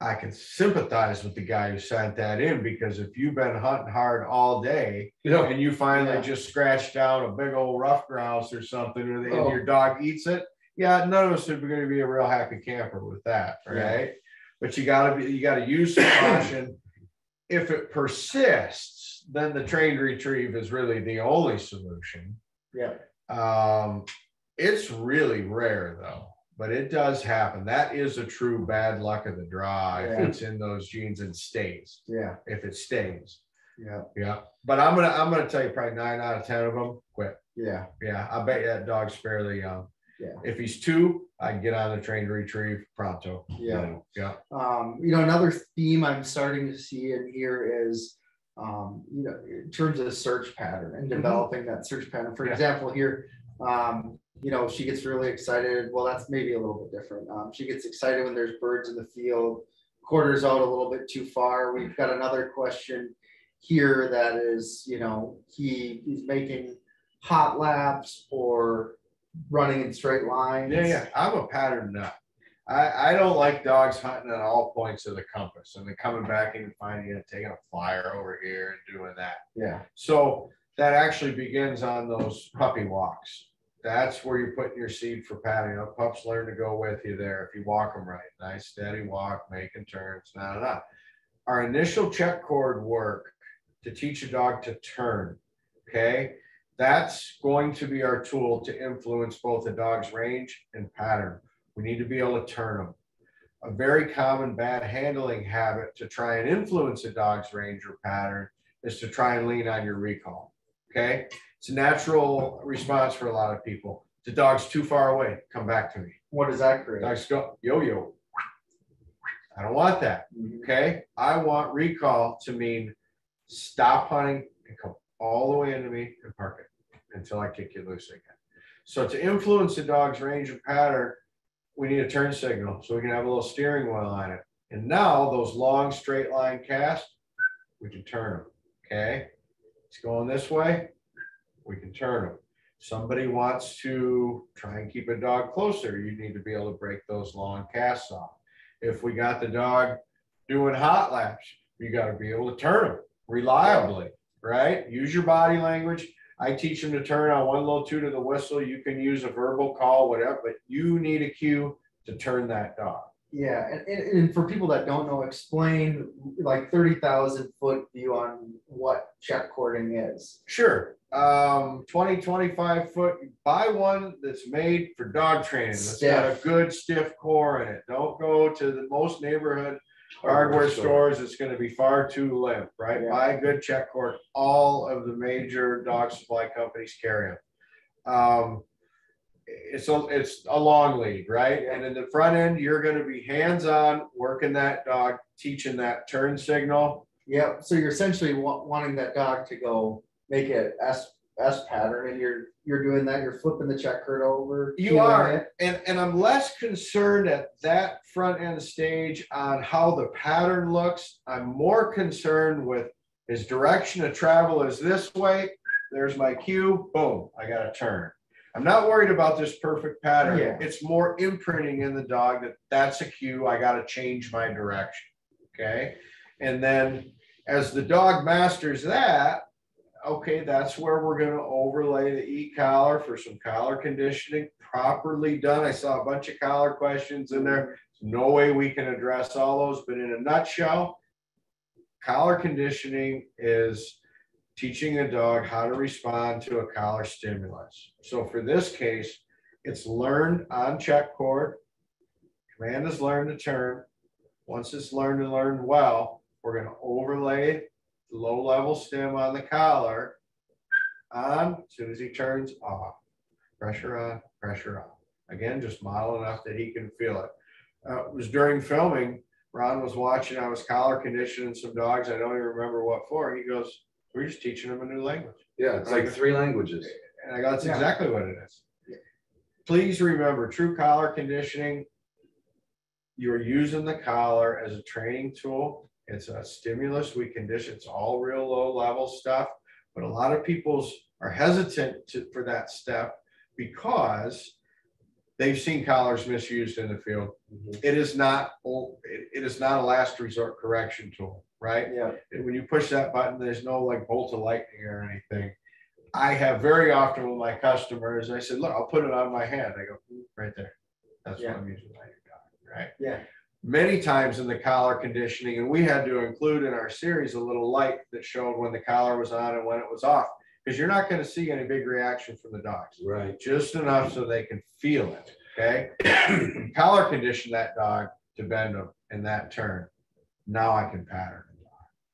I can sympathize with the guy who sent that in because if you've been hunting hard all day You know, and you finally Yeah. just scratch down a big old ruffed grouse or something, and and Oh. your dog eats it, yeah, none of us are going to be a real happy camper with that, Yeah. right? But you got to be, you got to use some caution. If it persists, then the trained retrieve is really the only solution. Yeah, Um, it's really rare though, but it does happen. That is a true bad luck of the draw if it's in those genes and stays. yeah, If it stays, yeah, yeah. But I'm gonna I'm gonna tell you probably nine out of ten of them quit. yeah, Yeah, I bet you that dog's fairly young. Yeah. If he's two, I get on the train to retrieve pronto. you Yeah. know, Yeah. um, you know, another theme I'm starting to see in here is, um, you know, in terms of search pattern and developing that search pattern. For Yeah. example, here, um, you know, she gets really excited. Well, that's maybe a little bit different. Um, she gets excited when there's birds in the field, quarters out a little bit too far. We've got another question here that is, you know, he he's making hot laps or running in straight lines. Yeah, yeah. I'm a pattern nut. I, I don't like dogs hunting at all points of the compass and then coming back and finding it, taking a flyer over here and doing that. Yeah, So that actually begins on those puppy walks. That's where you're putting your seed for know, pups learn to go with you there if you walk them right. Nice steady walk, making turns, na na na. Our initial check cord work to teach a dog to turn. Okay, that's going to be our tool to influence both a dog's range and pattern. We need to be able to turn them. A very common bad handling habit to try and influence a dog's range or pattern is to try and lean on your recall. Okay, it's a natural response for a lot of people. The dog's too far away. Come back to me. what does that create? Dogs go yo yo. I don't want that. Mhm. Okay, I want recall to mean stop hunting and come all the way into me and park it until I kick you loose again. So to influence the dog's range of pattern, we need a turn signal so we can have a little steering wheel on it. And now those long straight line casts, we can turn them. Okay, it's going this way, we can turn them. Somebody wants to try and keep a dog closer, you need to be able to break those long casts off. If we got the dog doing hot laps, you got to be able to turn them reliably, right? Use your body language. I teach them to turn on one little toot of the whistle. You can use a verbal call, whatever, but you need a cue to turn that dog. Yeah, and, and, and for people that don't know, explain like thirty thousand foot view on what check cording is. Sure. Um, 20, 25 foot, buy one that's made for dog training. That's got a good stiff core in it. Don't go to the most neighborhood hardware stores, it's gonna be far too limp, right? Yeah. Buy a good check cord. All of the major dog supply companies carry them. Um, it's a, it's a long lead, right? And in the front end, you're gonna be hands-on, working that dog, teaching that turn signal. Yep, so you're essentially wa- wanting that dog to go make a S, S pattern and you're, you're doing that, you're flipping the check cord over. You are. it. And, and I'm less concerned at that front end stage on how the pattern looks. I'm more concerned with his direction of travel is this way. There's my cue, boom, I got to turn. I'm not worried about this perfect pattern. Yeah. It's more imprinting in the dog that that's a cue. I got to change my direction. Okay. And then as the dog masters that, okay, that's where we're going to overlay the e collar for some collar conditioning properly done. I saw a bunch of collar questions in there. There's no way we can address all those, but in a nutshell, collar conditioning is teaching a dog how to respond to a collar stimulus. So for this case, it's learned on check cord. Command is learned to turn. Once it's learned and learned well, we're going to overlay the low level stim on the collar on, as soon as he turns off. Pressure on, pressure off. Again, just model enough that he can feel it. Uh, it was during filming, Ron was watching, I was collar conditioning some dogs. I don't even remember what for. He goes, we're just teaching them a new language. Yeah, it's like three languages. And I go, that's Yeah. exactly what it is. Please remember, true collar conditioning, you're using the collar as a training tool. It's a stimulus. We condition, it's all real low level stuff. But a lot of people's are hesitant to, for that step because they've seen collars misused in the field. Mhm. It is not, it it is not a last resort correction tool, right? Yeah. And when you push that button, there's no like bolt of lightning or anything. I have very often with my customers, I said, look, I'll put it on my hand. I go, "Mm, right there. That's what I'm using on your dog, right? Yeah. Many times in the collar conditioning, and we had to include in our series a little light that showed when the collar was on and when it was off. Because you're not gonna see any big reaction from the dogs, Right. just enough so they can feel it, okay? Collar condition that dog to bend them in that turn. Now I can pattern.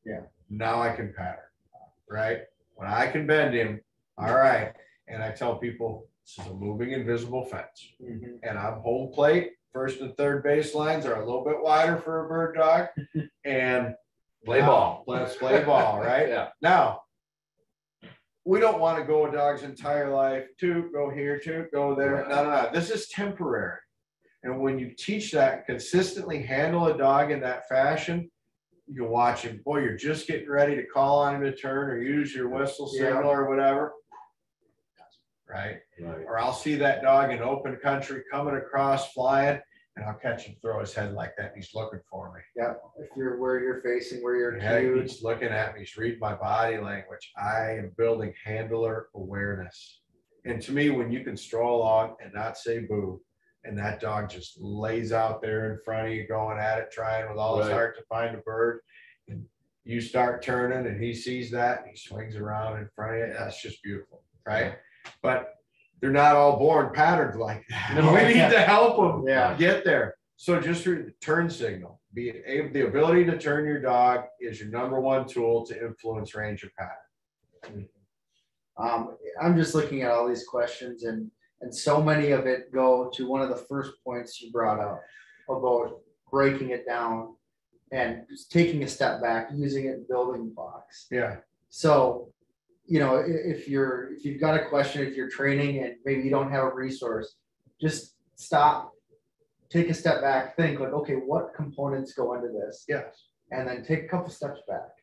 Yeah. Now I can pattern, right? When I can bend him, all right, and I tell people, this is a moving invisible fence. Mhm. And I'm home plate, first and third base lines are a little bit wider for a bird dog. [LAUGHS] And Play now, ball. Let's play ball, [LAUGHS] right? Yeah. Now, we don't want to go a dog's entire life, to go here, to go there. No, no, no. This is temporary. And when you teach that, consistently handle a dog in that fashion, you watch him, boy, you're just getting ready to call on him to turn or use your whistle Yeah. signal or whatever. Right? Right. Or I'll see that dog in open country coming across flying and I'll catch him throw his head like that. and He's looking for me. Yeah, if you're where you're facing, where you're Yeah, he's looking at me, he's reading my body language. I am building handler awareness. And to me, when you can stroll along and not say boo, and that dog just lays out there in front of you, going at it, trying with all his heart to find a bird. And you start turning and he sees that, and he swings around in front of you, that's just beautiful, right? But they're not all born patterned like that. No. [LAUGHS] We need to help them Yeah. get there. So just through the turn signal, be able, the ability to turn your dog is your number one tool to influence range of pattern. Um, I'm just looking at all these questions and, and so many of it go to one of the first points you brought up about breaking it down and just taking a step back, using it in building blocks. Yeah, So, you know, if you're, if you've got a question, if you're training and maybe you don't have a resource, just stop, take a step back, think like, okay, what components go into this? yes, and then take a couple steps back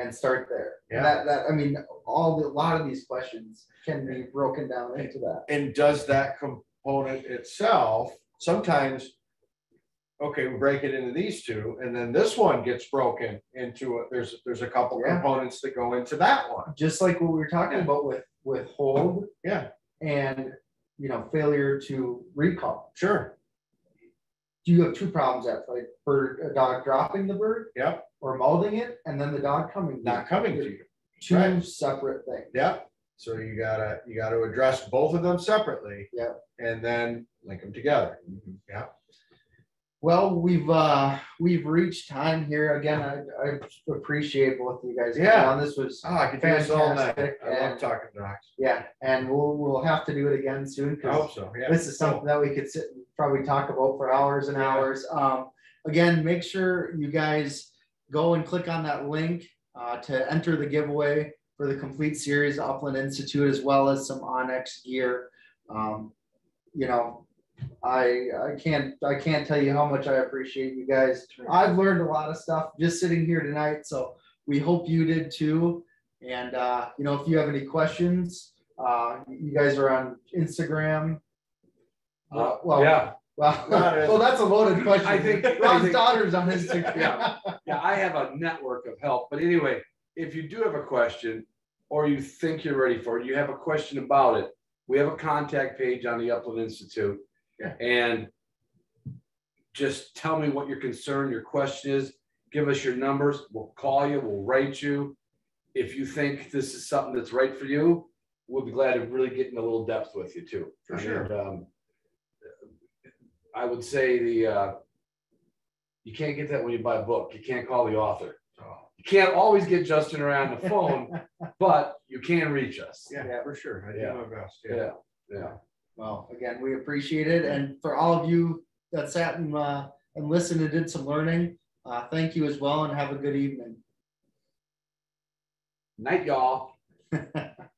and start there. Yeah. And That, that, I mean, all the, a lot of these questions can be broken down into that. and does that component itself, sometimes, okay, we break it into these two, and then this one gets broken into, a- there's, there's a couple Yeah. components that go into that one. Just like what we were talking Yeah. about with, with hold Yeah, and, you know, failure to recall. sure, you have two problems at like bird, a dog dropping the bird yep, or molding it and then the dog coming? not coming to you. Two right. separate things. Yep, so you gotta, you gotta address both of them separately. Yep. And then link them together. Mm-hmm. Yeah, Well, we've, uh, we've reached time here. Again, I, I appreciate both of you guys. Yeah. on. This was oh, I could do this all night. Fantastic, I love talking dogs. Yeah, and we'll, we'll have to do it again soon, I hope so, yeah. this is something that we could sit and probably talk about for hours and Yeah. hours. Um, again, make sure you guys go and click on that link, uh, to enter the giveaway for the complete series Upland Institute, as well as some onX gear. Um, you know, I, I can't, I can't tell you how much I appreciate you guys. I've learned a lot of stuff just sitting here tonight, so we hope you did too. And, uh, you know, if you have any questions, uh, you guys are on Instagram. Uh, Well, yeah, Well, [LAUGHS] well, that's a loaded question. I think- I Ron's think- daughter's on Instagram. [LAUGHS] Yeah. yeah, I have a network of help. But anyway, if you do have a question or you think you're ready for it, you have a question about it, we have a contact page on the Upland Institute. Yeah. And just tell me what your concern, your question is. Give us your numbers. We'll call you, we'll rate you. If you think this is something that's right for you, we'll be glad to really get in a little depth with you too. For mean, sure. um, I would say the, uh, you can't get that when you buy a book. You can't call the author. Oh, You can't always get Justin around the phone, [LAUGHS] but you can reach us. Yeah, Yeah. for sure. I do Yeah. my best. Yeah, yeah. Well, again, we appreciate it. And for all of you that sat and, uh, and listened and did some learning, uh, thank you as well and have a good evening. Night, y'all. [LAUGHS]